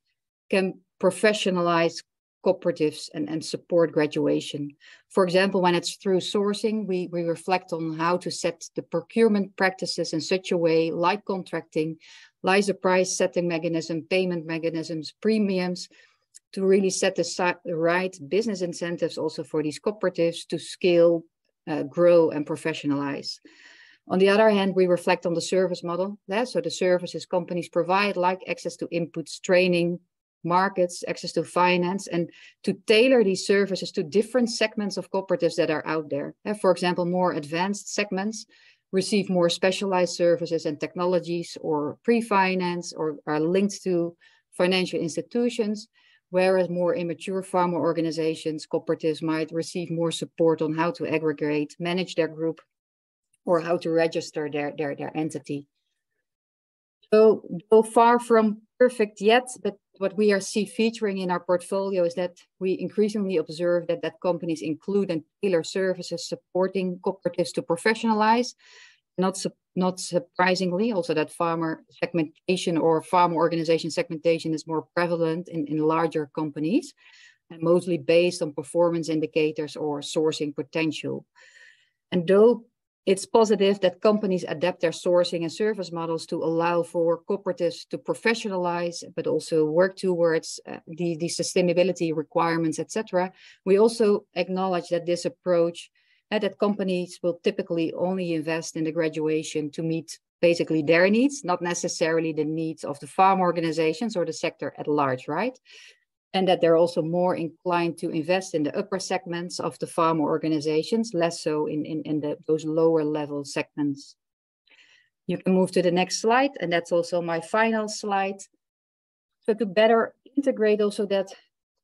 can professionalize cooperatives and, and support graduation. For example, when it's through sourcing, we, we reflect on how to set the procurement practices in such a way, like contracting, lies a price setting mechanism, payment mechanisms, premiums, to really set the, the right business incentives also for these cooperatives to scale, uh, grow, and professionalize. On the other hand, we reflect on the service model. Yeah? So the services companies provide, like access to inputs, training, markets, access to finance, and to tailor these services to different segments of cooperatives that are out there. Yeah? For example, more advanced segments receive more specialized services and technologies or pre-finance or are linked to financial institutions, whereas more immature farmer organizations, cooperatives might receive more support on how to aggregate, manage their group, or how to register their, their, their entity. So, so far from perfect yet, but what we are see featuring in our portfolio is that we increasingly observe that, that companies include and tailor services supporting cooperatives to professionalize. Not, su not surprisingly, also that farmer segmentation or farmer organization segmentation is more prevalent in, in larger companies. and mostly based on performance indicators or sourcing potential. And though it's positive that companies adapt their sourcing and service models to allow for cooperatives to professionalize, but also work towards uh, the, the sustainability requirements, etc. We also acknowledge that this approach, uh, that companies will typically only invest in the graduation to meet basically their needs, not necessarily the needs of the farm organizations or the sector at large, right? And that they're also more inclined to invest in the upper segments of the farmer organizations, less so in, in, in the, those lower level segments. You can move to the next slide, and that's also my final slide. So to better integrate also that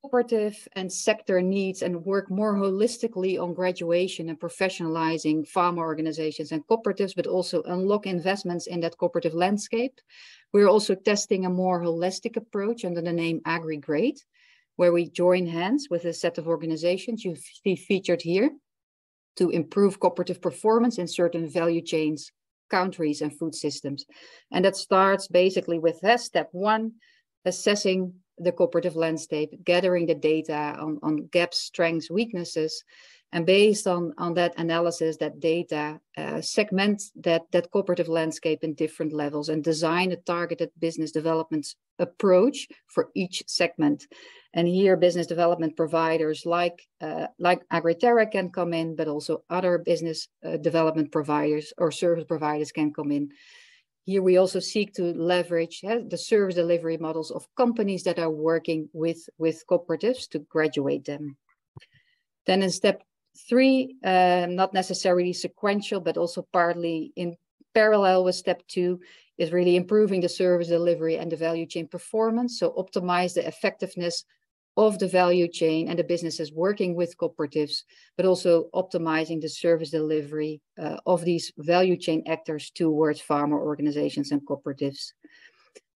cooperative and sector needs and work more holistically on graduation and professionalizing farmer organizations and cooperatives, but also unlock investments in that cooperative landscape. We're also testing a more holistic approach under the name AgriGrade, where we join hands with a set of organizations you see featured here to improve cooperative performance in certain value chains, countries, and food systems. And that starts basically with uh, step one, assessing the cooperative landscape, gathering the data on, on gaps, strengths, weaknesses, and based on, on that analysis, that data, uh, segment that, that cooperative landscape in different levels and design a targeted business development approach for each segment. And here business development providers like, uh, like Agriterra can come in, but also other business uh, development providers or service providers can come in. Here we also seek to leverage uh, the service delivery models of companies that are working with, with cooperatives to graduate them. Then in step three, uh, not necessarily sequential, but also partly in parallel with step two, is really improving the service delivery and the value chain performance. So optimize the effectiveness of the value chain and the businesses working with cooperatives, but also optimizing the service delivery uh, of these value chain actors towards farmer organizations and cooperatives.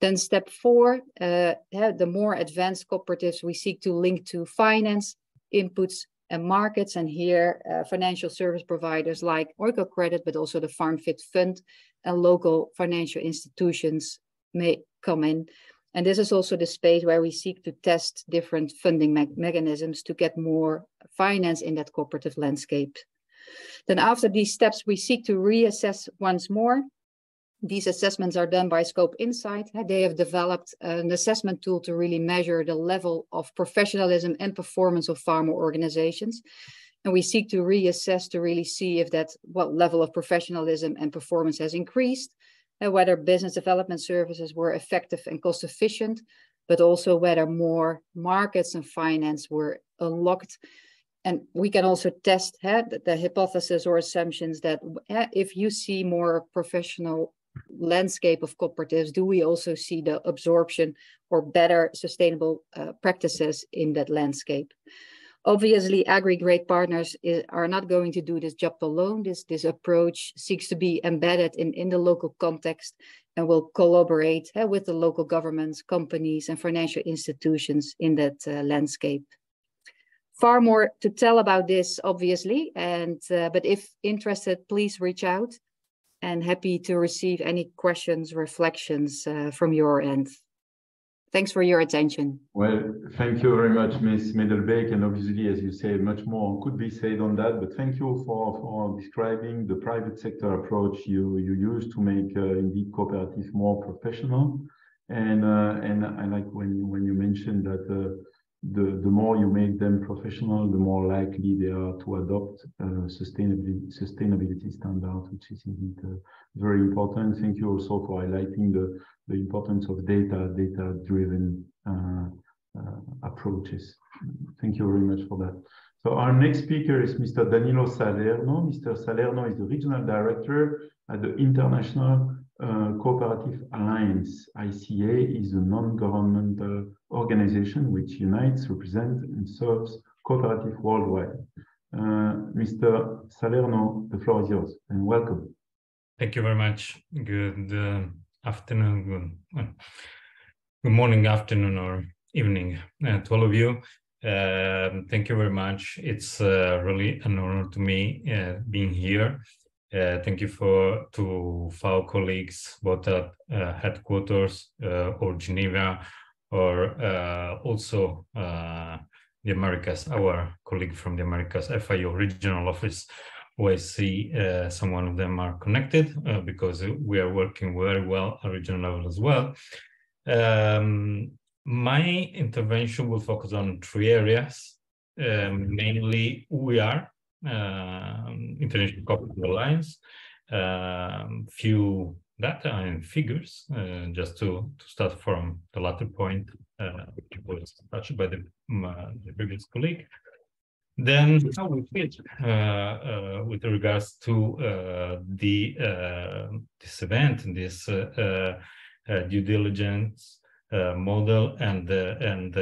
Then step four, uh, the more advanced cooperatives we seek to link to finance, inputs, markets. And here, uh, financial service providers like Oikocredit, but also the FarmFit Fund and local financial institutions may come in. And this is also the space where we seek to test different funding me mechanisms to get more finance in that cooperative landscape. Then after these steps, we seek to reassess once more these assessments are done by Scope Insight. They have developed an assessment tool to really measure the level of professionalism and performance of farmer organizations. And we seek to reassess to really see if that what level of professionalism and performance has increased, and whether business development services were effective and cost efficient, but also whether more markets and finance were unlocked. And we can also test uh, the hypothesis or assumptions that uh, if you see more professional landscape of cooperatives, do we also see the absorption or better sustainable uh, practices in that landscape? Obviously, AgriGrade partners is, are not going to do this job alone. This, this approach seeks to be embedded in, in the local context and will collaborate uh, with the local governments, companies, and financial institutions in that uh, landscape. Far more to tell about this, obviously, and uh, but if interested, please reach out and happy to receive any questions, reflections uh, from your end. Thanks for your attention. Well, thank you very much, Ms. Middelbeek. And obviously, as you say, much more could be said on that. But thank you for, for describing the private sector approach you, you use to make uh, indeed cooperatives more professional. And uh, and I like when, when you mentioned that uh, the, the more you make them professional, the more likely they are to adopt uh, sustainability, sustainability standards, which is indeed uh, very important. Thank you also for highlighting the, the importance of data, data-driven uh, uh approaches. Thank you very much for that. So our next speaker is Mr. Danilo Salerno. Mr. Salerno is the Regional Director at the International uh, Cooperative Alliance, ICA, is a non-governmental organization which unites, represents, and serves cooperatives worldwide. Uh, Mr. Salerno, the floor is yours, and welcome. Thank you very much. Good uh, afternoon, good, good morning, afternoon, or evening uh, to all of you. Um, thank you very much. It's uh, really an honor to me uh, being here. Uh, thank you for to our colleagues both at uh, headquarters uh, or Geneva or uh, also uh, the Americas, our colleague from the Americas FAO regional office, I see uh, some one of them are connected because we are working very well at regional level as well. Um, my intervention will focus on three areas, um, mainly OER, um, International Cooperative Alliance, um, few data and figures, uh, just to, to start from the latter point, uh, which was touched by the, uh, the previous colleague. Then how we fit uh, uh, with regards to uh, the this event this due diligence model and and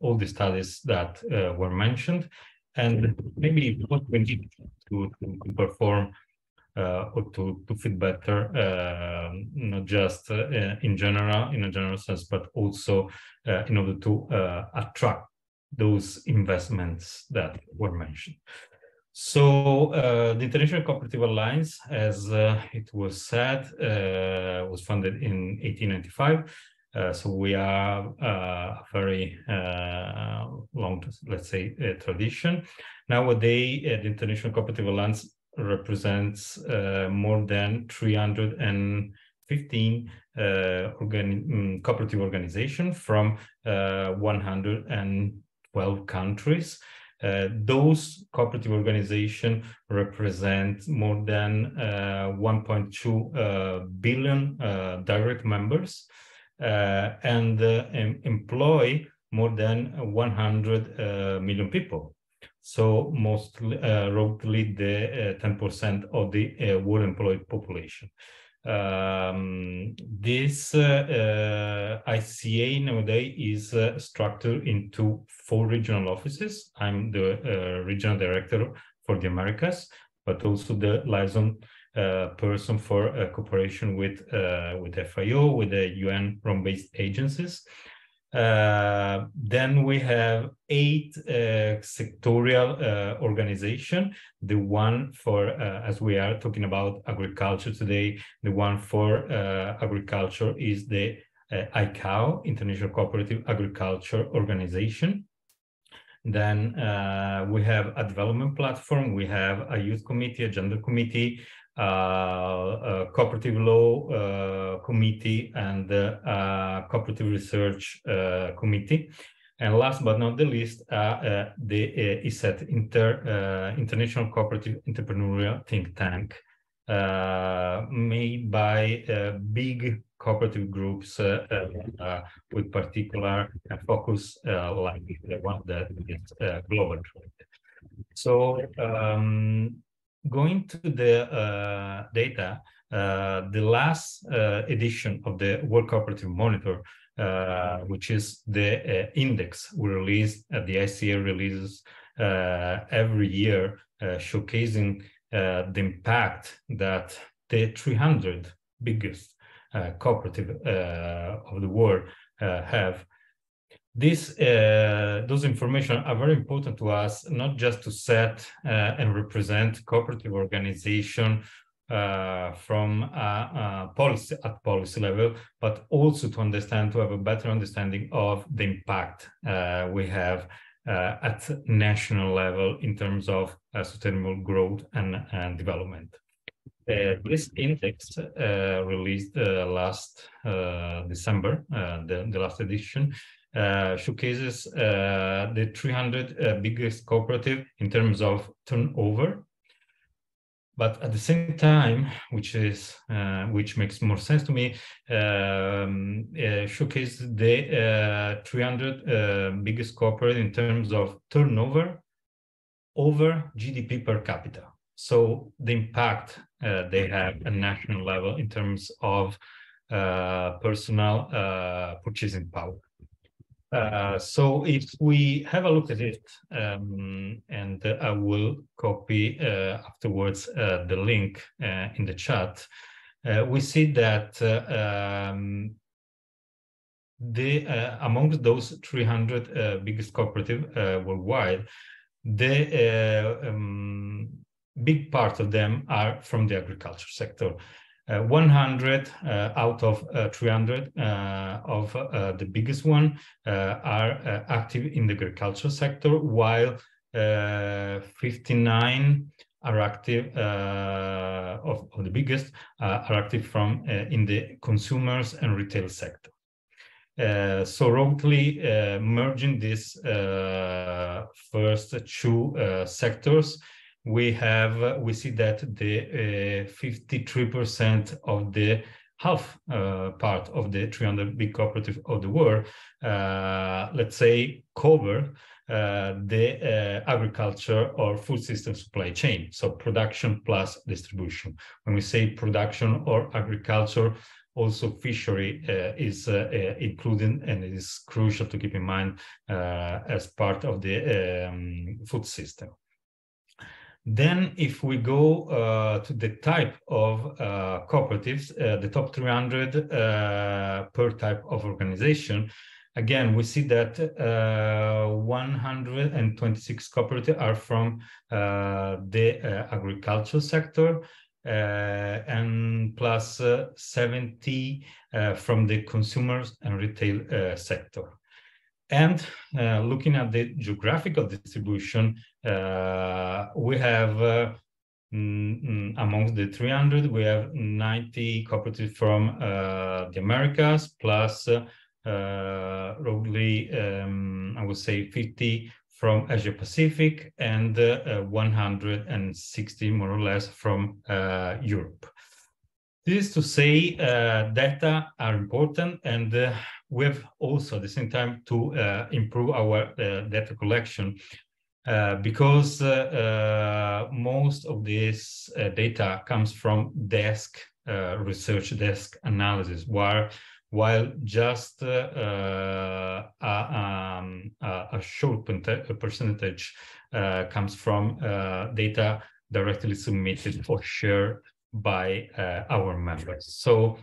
all the studies that were mentioned, and maybe what we need to, to perform uh, or to, to fit better, uh, not just uh, in general, in a general sense, but also in order to attract those investments that were mentioned. So uh, the International Cooperative Alliance, as uh, it was said, uh, was founded in 1895. So we are a very long, let's say, tradition. Nowadays, the International Cooperative Alliance represents uh, more than 315 uh, organi um, cooperative organizations from uh, 112 countries. Uh, those cooperative organizations represent more than uh, 1.2 uh, billion direct members and employ more than 100 million people. So mostly, uh, roughly the 10% uh, of the uh, world employed population. Um, this uh, uh, ICA nowadays is uh, structured into four regional offices. I'm the regional director for the Americas, but also the liaison person for cooperation with with FAO, with the UN Rome-based agencies. Uh, then we have eight uh, sectorial uh, organization. The one for, uh, as we are talking about agriculture today, the one for uh, agriculture is the ICAO, International Cooperative Agriculture Organization. Then we have a development platform, we have a youth committee, a gender committee, uh, Uh, uh, cooperative law uh, committee and uh, uh cooperative research committee. And last but not the least, the ISET Inter, International Cooperative Entrepreneurial Think Tank, made by big cooperative groups uh, uh, with particular uh, focus like the one that is global. So um, going to the uh, data, uh, the last uh, edition of the World Cooperative Monitor, uh, which is the uh, index we release, uh, the ICA releases every year, showcasing the impact that the 300 biggest cooperative of the world have this uh, those information are very important to us not just to set uh, and represent cooperative organization uh, from policy at policy level but also to understand to have a better understanding of the impact uh, we have uh, at national level in terms of uh, sustainable growth and, and development. This index released last December, the, the last edition, uh, showcases uh, the 300 uh, biggest cooperative in terms of turnover. But at the same time, which is uh, which makes more sense to me, um, uh, showcase the 300 biggest cooperative in terms of turnover over GDP per capita. So the impact they have at national level in terms of personal purchasing power. Uh, so if we have a look at it, um, and uh, I will copy uh, afterwards uh, the link uh, in the chat, we see that um, the amongst those 300 biggest cooperative worldwide, the um, big part of them are from the agriculture sector. Uh, 100 uh, out of uh, 300 of the biggest one are active in the agriculture sector, while 59 are active uh, of, of, the biggest uh, are active from uh, in the consumers and retail sector. so roughly merging these first two sectors we have we see that the 53% uh, of the half uh, part of the 300 big cooperative of the world, uh, let's say, cover uh, the uh, agriculture or food system supply chain. So production plus distribution. When we say production or agriculture, also fishery uh, is included and it is crucial to keep in mind as part of the um, food system. Then if we go uh, to the type of uh, cooperatives, uh, the top 300 uh, per type of organization, again, we see that uh, 126 cooperatives are from uh, the agricultural sector and plus 70 from the consumers and retail sector. And looking at the geographical distribution, we have uh, mm, mm amongst the 300, we have 90 cooperatives from uh, the Americas, plus uh, roughly, um, I would say 50 from Asia Pacific and uh, 160 more or less from Europe. This is to say data are important and we have also at the same time to uh, improve our uh, data collection uh, because uh, uh, most of this uh, data comes from desk research desk analysis while while just a, um, a, short percentage comes from data directly submitted or shared by our members. So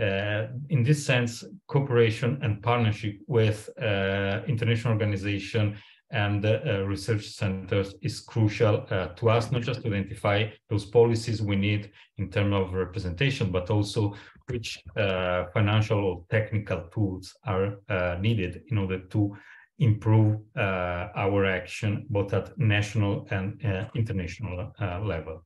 uh, in this sense, cooperation and partnership with uh, international organization and uh, research centers is crucial uh, to us, not just to identify those policies we need in terms of representation, but also which uh, financial or technical tools are uh, needed in order to improve our action both at national and international level.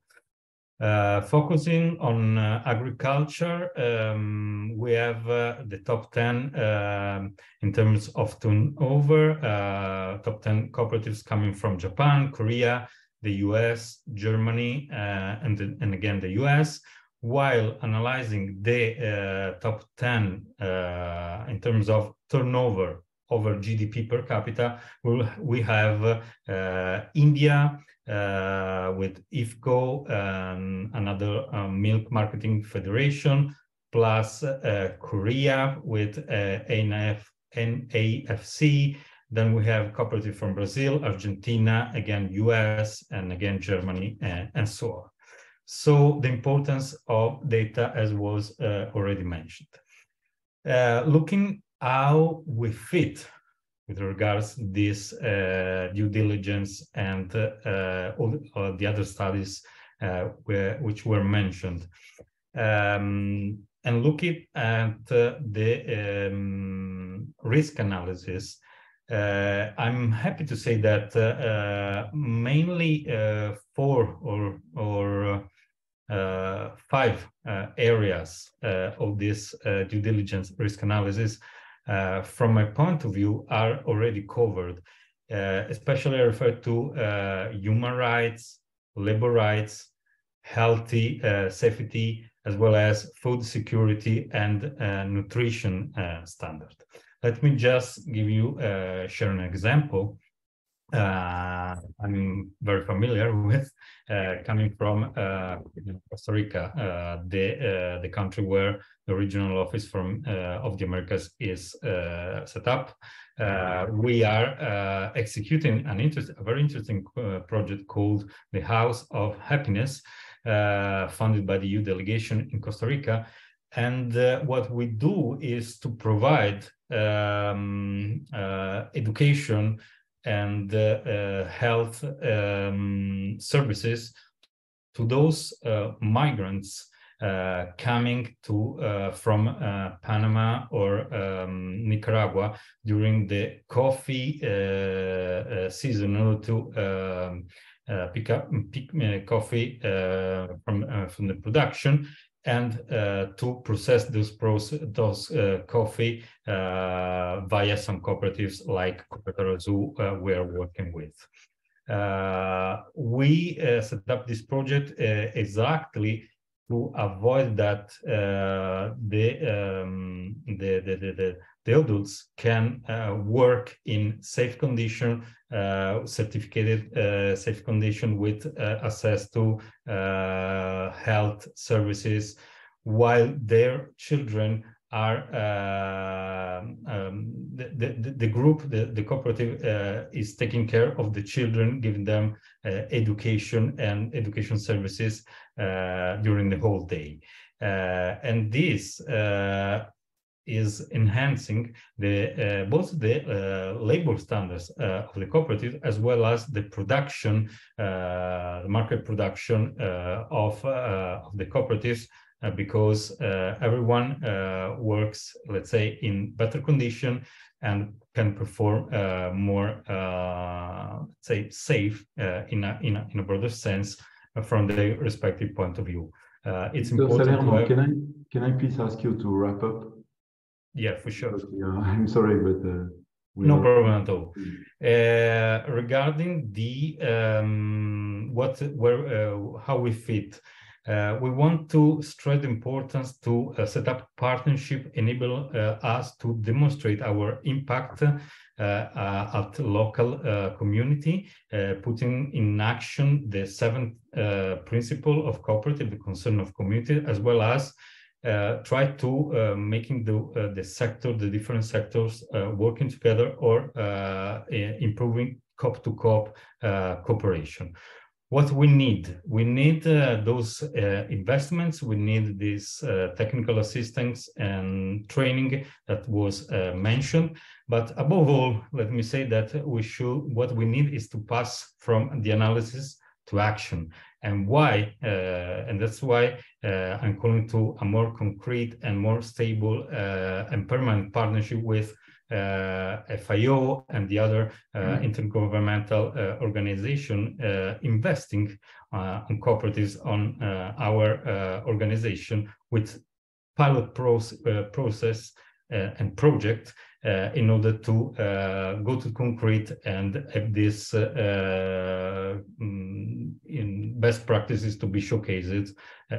Uh, focusing on uh, agriculture, um, we have uh, the top 10 um, in terms of turnover, uh, top 10 cooperatives coming from Japan, Korea, the US, Germany, uh, and, and again the US, while analyzing the uh, top 10 in terms of turnover over GDP per capita, we have India, uh, with IFFCO another um, milk marketing federation, plus uh, Korea with uh, ANF, NAFC. Then we have cooperative from Brazil, Argentina, again US, and again Germany, and, and so on. So the importance of data, as was uh, already mentioned. Uh, looking how we fit with regards this uh, due diligence and uh, all, all, the other studies uh, where, which were mentioned. Um, and looking at uh, the um, risk analysis, uh, I'm happy to say that uh, mainly four or, or five areas of this due diligence risk analysis uh, from my point of view, are already covered, uh, especially I refer to uh, human rights, labor rights, healthy uh, safety, as well as food security and uh, nutrition standard. Let me just give you, share an example uh, I'm very familiar with, uh, coming from uh, Costa Rica, uh, the uh, the country where the regional office from uh, of the Americas is set up. we are executing an interest, a very interesting project called the House of Happiness, funded by the EU delegation in Costa Rica. And what we do is to provide um, education and uh, health um, services to those uh, migrants uh, coming to uh, from uh, Panama or um, Nicaragua during the coffee uh, season in order to um, pick up pick, coffee from from the production and uh, to process those process, those uh, coffee uh, via some cooperatives like Cooperativa Azul we are working with. we set up this project exactly to avoid that uh, the, um, the, the, the, the, adults can uh, work in safe condition, uh, certificated uh, safe condition with uh, access to uh, health services, while their children are um, the, the, the group, the, the cooperative is taking care of the children, giving them education and education services uh, during the whole day. Uh, and this uh, is enhancing the uh, both the uh, labor standards uh, of the cooperative as well as the production, uh, the market production uh, of, uh, of the cooperatives because everyone works, let's say, in better condition and can perform more, say, safe in a, in a in a broader sense from the respective point of view. Uh, it's important. Salerno, have... can I can I please ask you to wrap up? Yeah, for sure. Uh, I'm sorry, but uh, no are... problem at all. Uh, regarding the um, what where uh, how we fit. Uh, we want to stress the importance to uh, set up partnership, enable uh, us to demonstrate our impact uh, uh, at local uh, community, putting in action the seventh principle of cooperative, the concern of community, as well as uh, try to uh, making the uh, the sector, the different sectors working together or improving co-op to co-op cooperation. What we need we need uh, those uh, investments. We need this uh, technical assistance and training that was uh, mentioned. But above all let me say that we should what we need is to pass from the analysis to action and why uh, and that's why uh, i'm calling to a more concrete and more stable and permanent partnership with uh, FAO and the other uh, mm -hmm. intergovernmental uh, organization investing on cooperatives on our organization with pilot process and project uh, in order to uh, go to concrete and have this uh, mm, in best practices to be showcased,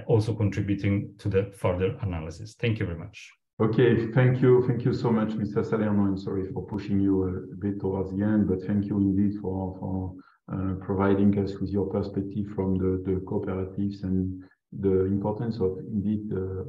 also contributing to the further analysis. Thank you very much. Okay, thank you. Thank you so much, Mr. Salerno. I'm sorry for pushing you a bit towards the end, but thank you indeed for, for uh, providing us with your perspective from the, the cooperatives and the importance of indeed uh, uh,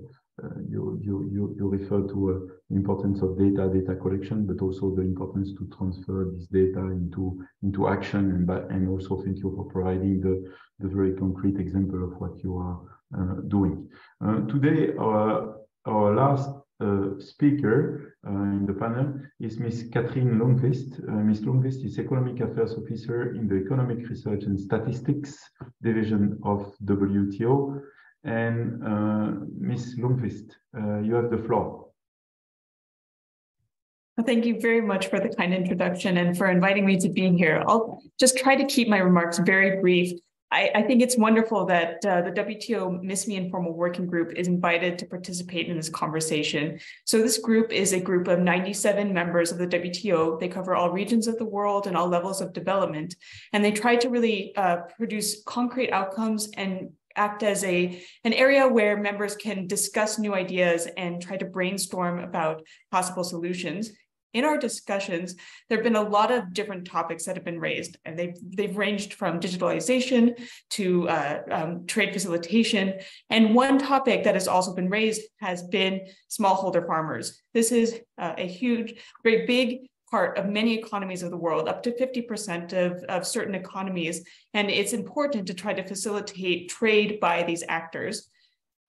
you, you, you, you refer to uh, the importance of data, data collection, but also the importance to transfer this data into, into action. And, and also thank you for providing the, the very concrete example of what you are uh, doing. Uh, today, our, our last uh, speaker uh, in the panel is Ms. Catherine Lundqvist. Uh, Ms. Lundqvist is Economic Affairs Officer in the Economic Research and Statistics Division of WTO. And uh, Ms. Lundqvist, uh, you have the floor. Thank you very much for the kind introduction and for inviting me to be here. I'll just try to keep my remarks very brief I, I, think it's wonderful that uh, the WTO MSME Informal Working Group is invited to participate in this conversation. So this group is a group of 97 members of the WTO. They cover all regions of the world and all levels of development. And they try to really uh, produce concrete outcomes and act as a an area where members can discuss new ideas and try to brainstorm about possible solutions in our discussions, there have been a lot of different topics that have been raised, and they've, they've ranged from digitalization to uh, um, trade facilitation. And one topic that has also been raised has been smallholder farmers. This is uh, a huge, very big part of many economies of the world, up to 50% of, of certain economies. And it's important to try to facilitate trade by these actors.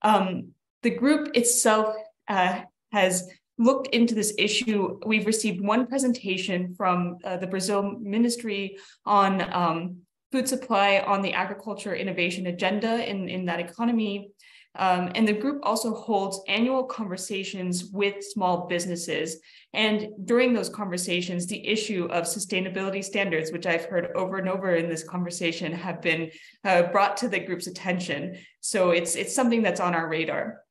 Um, the group itself uh, has looked into this issue. We've received one presentation from uh, the Brazil Ministry on um, food supply on the agriculture innovation agenda in, in that economy. Um, and the group also holds annual conversations with small businesses. And during those conversations, the issue of sustainability standards, which I've heard over and over in this conversation, have been uh, brought to the group's attention. So it's, it's something that's on our radar.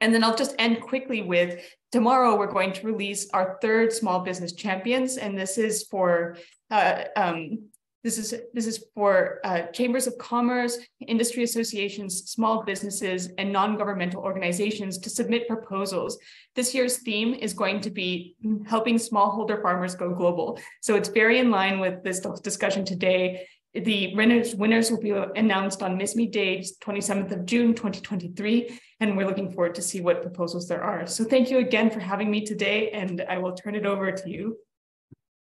And then I'll just end quickly with tomorrow we're going to release our third small business champions, and this is for uh, um, this is this is for uh, chambers of commerce, industry associations, small businesses, and non-governmental organizations to submit proposals. This year's theme is going to be helping smallholder farmers go global. So it's very in line with this discussion today. The winners, winners will be announced on MSME Day, 27th of June, 2023, and we're looking forward to see what proposals there are. So thank you again for having me today, and I will turn it over to you.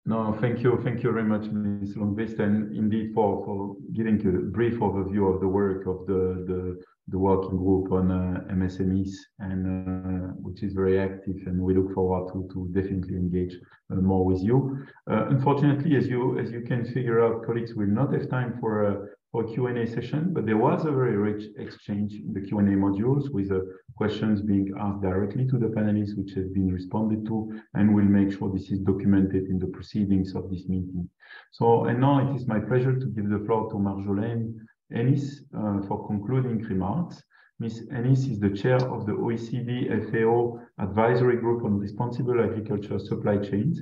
No, thank you. Thank you very much, Ms. Lundqvist, and indeed for, for giving a brief overview of the work of the, the, the working group on uh, MSMEs, and uh, which is very active, and we look forward to, to definitely engage uh, more with you. Uh, unfortunately, as you as you can figure out, colleagues will not have time for for Q&A session, but there was a very rich exchange in the Q&A modules with uh, questions being asked directly to the panelists, which have been responded to, and we'll make sure this is documented in the proceedings of this meeting. So, and now it is my pleasure to give the floor to Marjolaine Ennis uh, for concluding remarks. Ms. Ennis is the chair of the OECD FAO Advisory Group on Responsible Agriculture Supply Chains,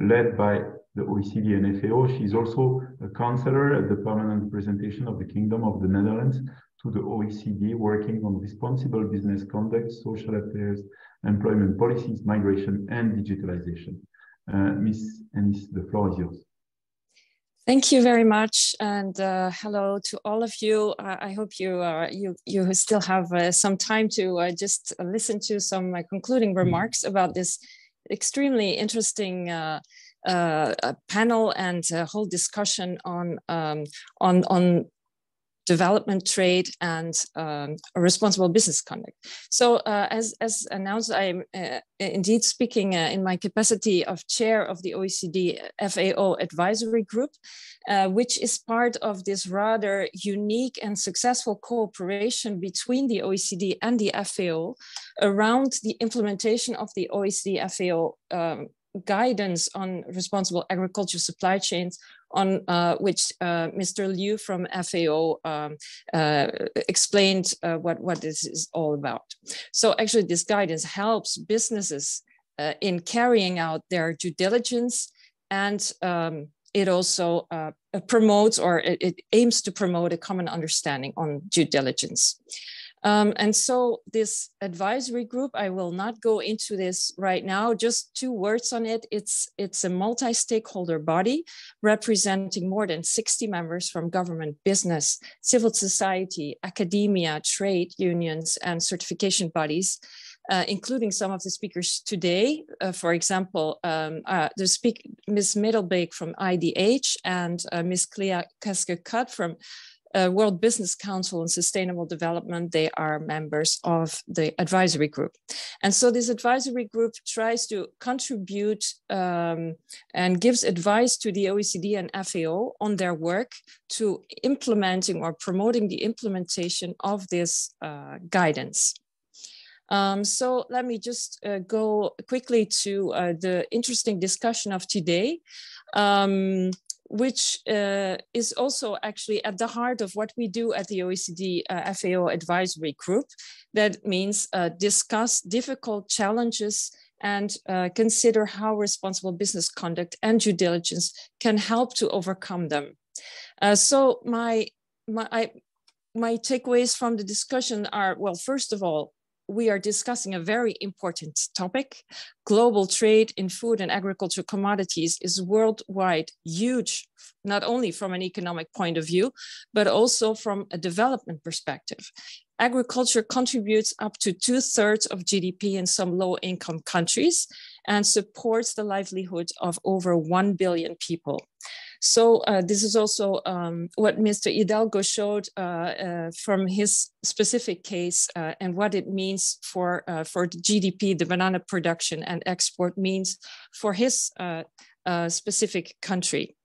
led by the OECD and FAO. She is also a counselor at the permanent representation of the Kingdom of the Netherlands to the OECD, working on responsible business conduct, social affairs, employment policies, migration, and digitalization. Uh, Ms. Ennis, the floor is yours. Thank you very much, and uh, hello to all of you. Uh, I hope you uh, you you still have uh, some time to uh, just listen to some concluding remarks about this extremely interesting uh, uh, panel and a whole discussion on um, on on development trade and um, responsible business conduct. So uh, as, as announced, I am uh, indeed speaking uh, in my capacity of chair of the OECD FAO advisory group, uh, which is part of this rather unique and successful cooperation between the OECD and the FAO around the implementation of the OECD FAO um, guidance on responsible agriculture supply chains on uh, which uh, Mr. Liu from FAO um, uh, explained uh, what, what this is all about. So actually this guidance helps businesses uh, in carrying out their due diligence and um, it also uh, promotes or it, it aims to promote a common understanding on due diligence. Um, and so this advisory group, I will not go into this right now, just two words on it. It's, it's a multi-stakeholder body representing more than 60 members from government, business, civil society, academia, trade unions, and certification bodies. Uh, including some of the speakers today. Uh, for example, um, uh, the speak Ms. Middelbeek from IDH and uh, Ms. Clea Kaske-Kuck from uh, World Business Council on Sustainable Development, they are members of the advisory group. And so this advisory group tries to contribute um, and gives advice to the OECD and FAO on their work to implementing or promoting the implementation of this uh, guidance. Um, so let me just uh, go quickly to uh, the interesting discussion of today. Um, which uh, is also actually at the heart of what we do at the OECD uh, FAO advisory group. That means uh, discuss difficult challenges and uh, consider how responsible business conduct and due diligence can help to overcome them. Uh, so my, my, I, my takeaways from the discussion are, well, first of all, we are discussing a very important topic. Global trade in food and agricultural commodities is worldwide huge, not only from an economic point of view, but also from a development perspective. Agriculture contributes up to two thirds of GDP in some low income countries and supports the livelihood of over 1 billion people. So uh, this is also um, what Mr. Hidalgo showed uh, uh, from his specific case uh, and what it means for, for the GDP, the banana production and export means for his specific country.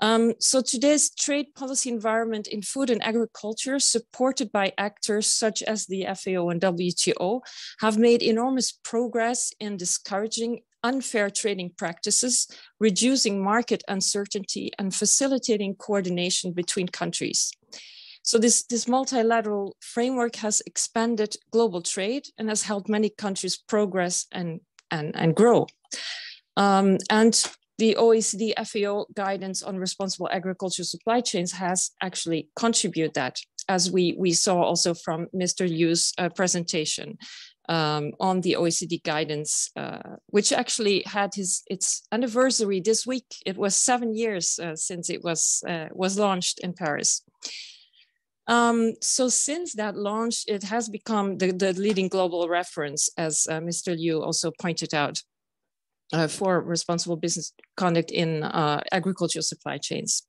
Um, so today's trade policy environment in food and agriculture, supported by actors such as the FAO and WTO, have made enormous progress in discouraging unfair trading practices, reducing market uncertainty, and facilitating coordination between countries. So this, this multilateral framework has expanded global trade and has helped many countries progress and, and, and grow. Um, and the OECD FAO guidance on responsible agriculture supply chains has actually contributed that, as we, we saw also from Mr. Yu's uh, presentation um, on the OECD guidance, uh, which actually had his its anniversary this week. It was seven years uh, since it was uh, was launched in Paris. Um, so since that launch, it has become the, the leading global reference, as uh, Mr. Liu also pointed out uh, for responsible business conduct in uh, agricultural supply chains.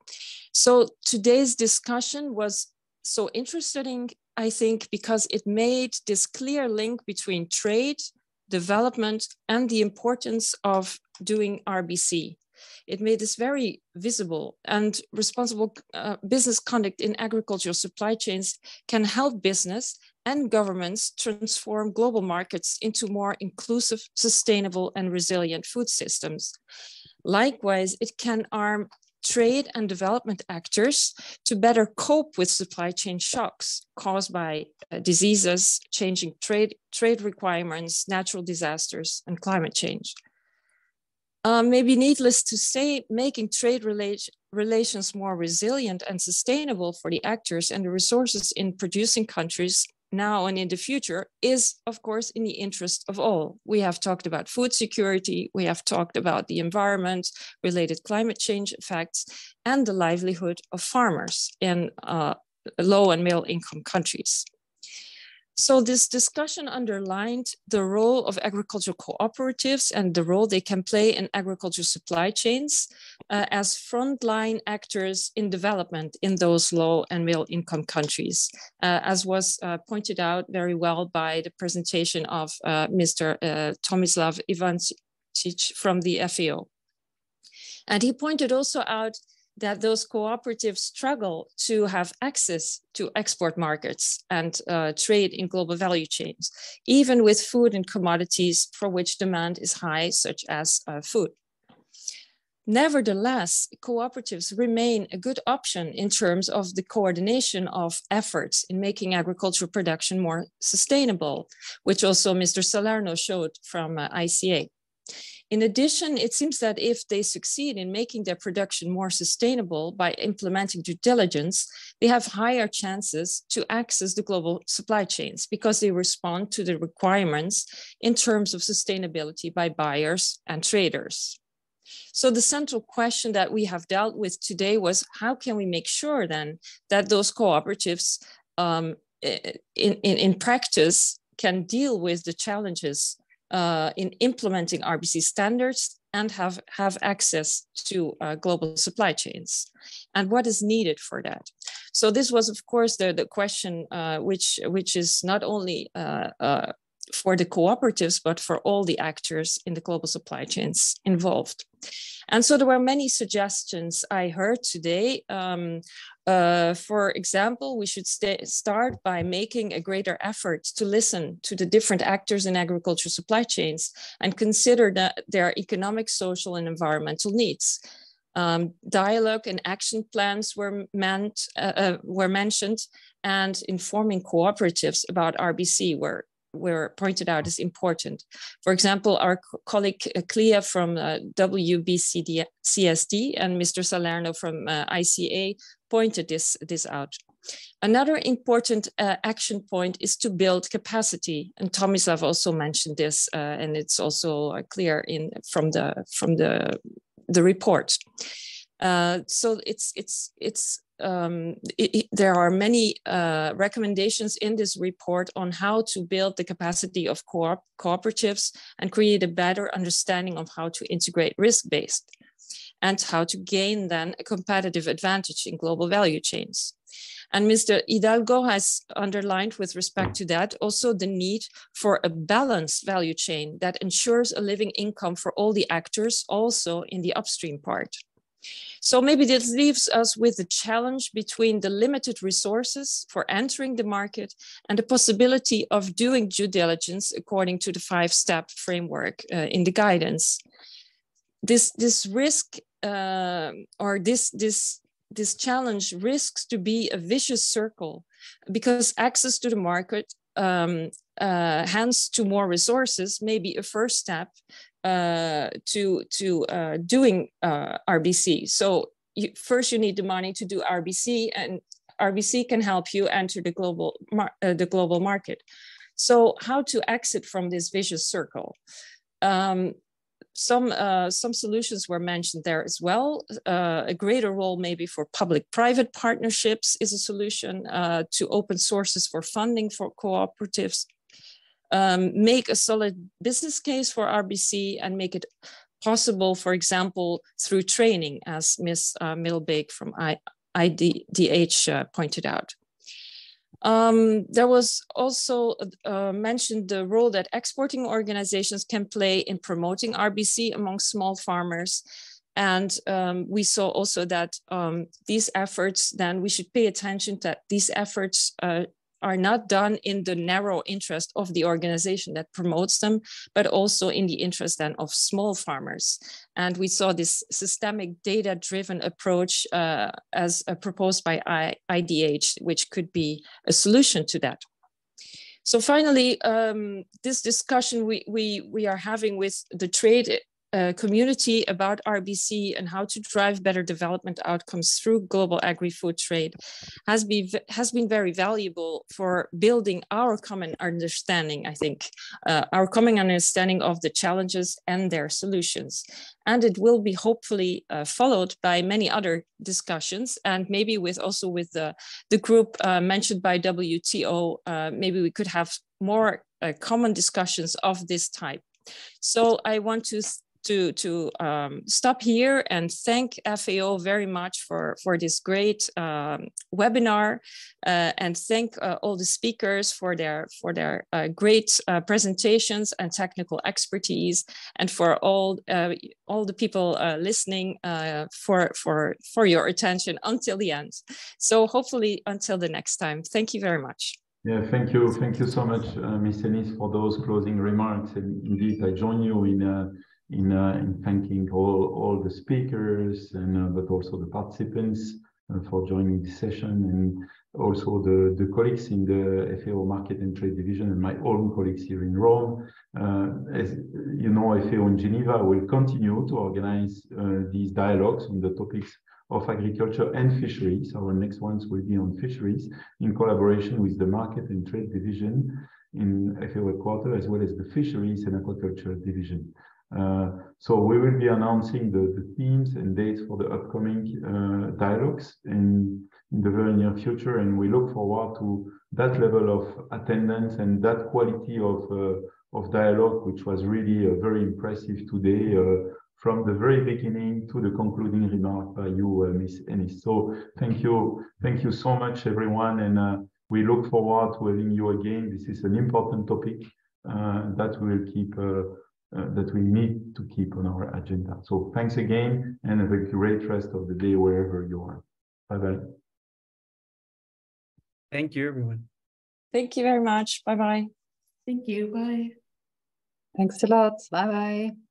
So today's discussion was so interesting, I think, because it made this clear link between trade, development, and the importance of doing RBC. It made this very visible and responsible uh, business conduct in agricultural supply chains can help business and governments transform global markets into more inclusive, sustainable, and resilient food systems. Likewise, it can arm trade and development actors to better cope with supply chain shocks caused by uh, diseases, changing trade, trade requirements, natural disasters, and climate change. Um, maybe needless to say, making trade rela relations more resilient and sustainable for the actors and the resources in producing countries now and in the future is, of course, in the interest of all. We have talked about food security, we have talked about the environment, related climate change effects, and the livelihood of farmers in uh, low and middle income countries. So this discussion underlined the role of agricultural cooperatives and the role they can play in agricultural supply chains uh, as frontline actors in development in those low and middle income countries, uh, as was uh, pointed out very well by the presentation of uh, Mr. Uh, Tomislav Ivancic from the FAO. And he pointed also out that those cooperatives struggle to have access to export markets and uh, trade in global value chains, even with food and commodities for which demand is high, such as uh, food. Nevertheless, cooperatives remain a good option in terms of the coordination of efforts in making agricultural production more sustainable, which also Mr. Salerno showed from uh, ICA. In addition, it seems that if they succeed in making their production more sustainable by implementing due diligence, they have higher chances to access the global supply chains because they respond to the requirements in terms of sustainability by buyers and traders. So the central question that we have dealt with today was how can we make sure then that those cooperatives um, in, in, in practice can deal with the challenges uh, in implementing RBC standards and have, have access to uh, global supply chains and what is needed for that. So this was, of course, the, the question uh, which, which is not only uh, uh, for the cooperatives, but for all the actors in the global supply chains involved. And so there were many suggestions I heard today. Um, uh, for example, we should start by making a greater effort to listen to the different actors in agriculture supply chains and consider their economic, social, and environmental needs. Um, dialogue and action plans were meant uh, uh, were mentioned, and informing cooperatives about RBC were were pointed out is important. For example, our colleague uh, Clea from uh, WBCSD and Mr. Salerno from uh, ICA pointed this, this out. Another important uh, action point is to build capacity, and Tomislav also mentioned this, uh, and it's also uh, clear in from the from the the report. Uh, so it's it's it's um, it, it, there are many uh, recommendations in this report on how to build the capacity of co cooperatives and create a better understanding of how to integrate risk-based and how to gain then a competitive advantage in global value chains. And Mr. Hidalgo has underlined with respect to that also the need for a balanced value chain that ensures a living income for all the actors also in the upstream part. So maybe this leaves us with the challenge between the limited resources for entering the market and the possibility of doing due diligence according to the five-step framework uh, in the guidance. This, this risk uh, or this, this, this challenge risks to be a vicious circle because access to the market um, uh, hence to more resources may be a first step uh, to to uh, doing uh, RBC. So you, first you need the money to do RBC, and RBC can help you enter the global uh, the global market. So how to exit from this vicious circle? Um, some uh, some solutions were mentioned there as well. Uh, a greater role maybe for public-private partnerships is a solution uh, to open sources for funding for cooperatives um, make a solid business case for RBC and make it possible, for example, through training, as Ms. Uh, from IDH uh, pointed out. Um, there was also uh, mentioned the role that exporting organizations can play in promoting RBC among small farmers. And um, we saw also that um, these efforts, then we should pay attention that these efforts uh, are not done in the narrow interest of the organization that promotes them, but also in the interest then of small farmers. And we saw this systemic data-driven approach uh, as uh, proposed by I IDH, which could be a solution to that. So finally, um, this discussion we, we, we are having with the trade community about RBC and how to drive better development outcomes through global agri-food trade has been has been very valuable for building our common understanding. I think uh, our common understanding of the challenges and their solutions, and it will be hopefully uh, followed by many other discussions and maybe with also with the the group uh, mentioned by WTO. Uh, maybe we could have more uh, common discussions of this type. So I want to to, to um, stop here and thank FAO very much for, for this great um, webinar uh, and thank uh, all the speakers for their, for their uh, great uh, presentations and technical expertise and for all, uh, all the people uh, listening for, for, for your attention until the end. So hopefully until the next time. Thank you very much. Yeah, thank you. Thank you so much, uh, Ms. Ennis, for those closing remarks. And indeed, I join you in uh, in, uh, in thanking all, all the speakers and uh, but also the participants uh, for joining this session and also the, the colleagues in the FAO Market and Trade Division and my own colleagues here in Rome. Uh, as you know, FAO in Geneva will continue to organize uh, these dialogues on the topics of agriculture and fisheries. Our next ones will be on fisheries in collaboration with the Market and Trade Division in FAO headquarters, as well as the Fisheries and Aquaculture Division. Uh, so we will be announcing the, the themes and dates for the upcoming uh, dialogues in, in the very near future, and we look forward to that level of attendance and that quality of uh, of dialogue, which was really uh, very impressive today, uh, from the very beginning to the concluding remark by you, uh, Ms. Ennis. So thank you, thank you so much, everyone, and we look forward to having you again. This is an important topic that we will keep uh, that we need to keep on our agenda. So thanks again and have a great rest of the day wherever you are. Bye bye. Thank you, everyone. Thank you very much. Bye bye. Thank you. Bye. Thanks a lot. Bye bye.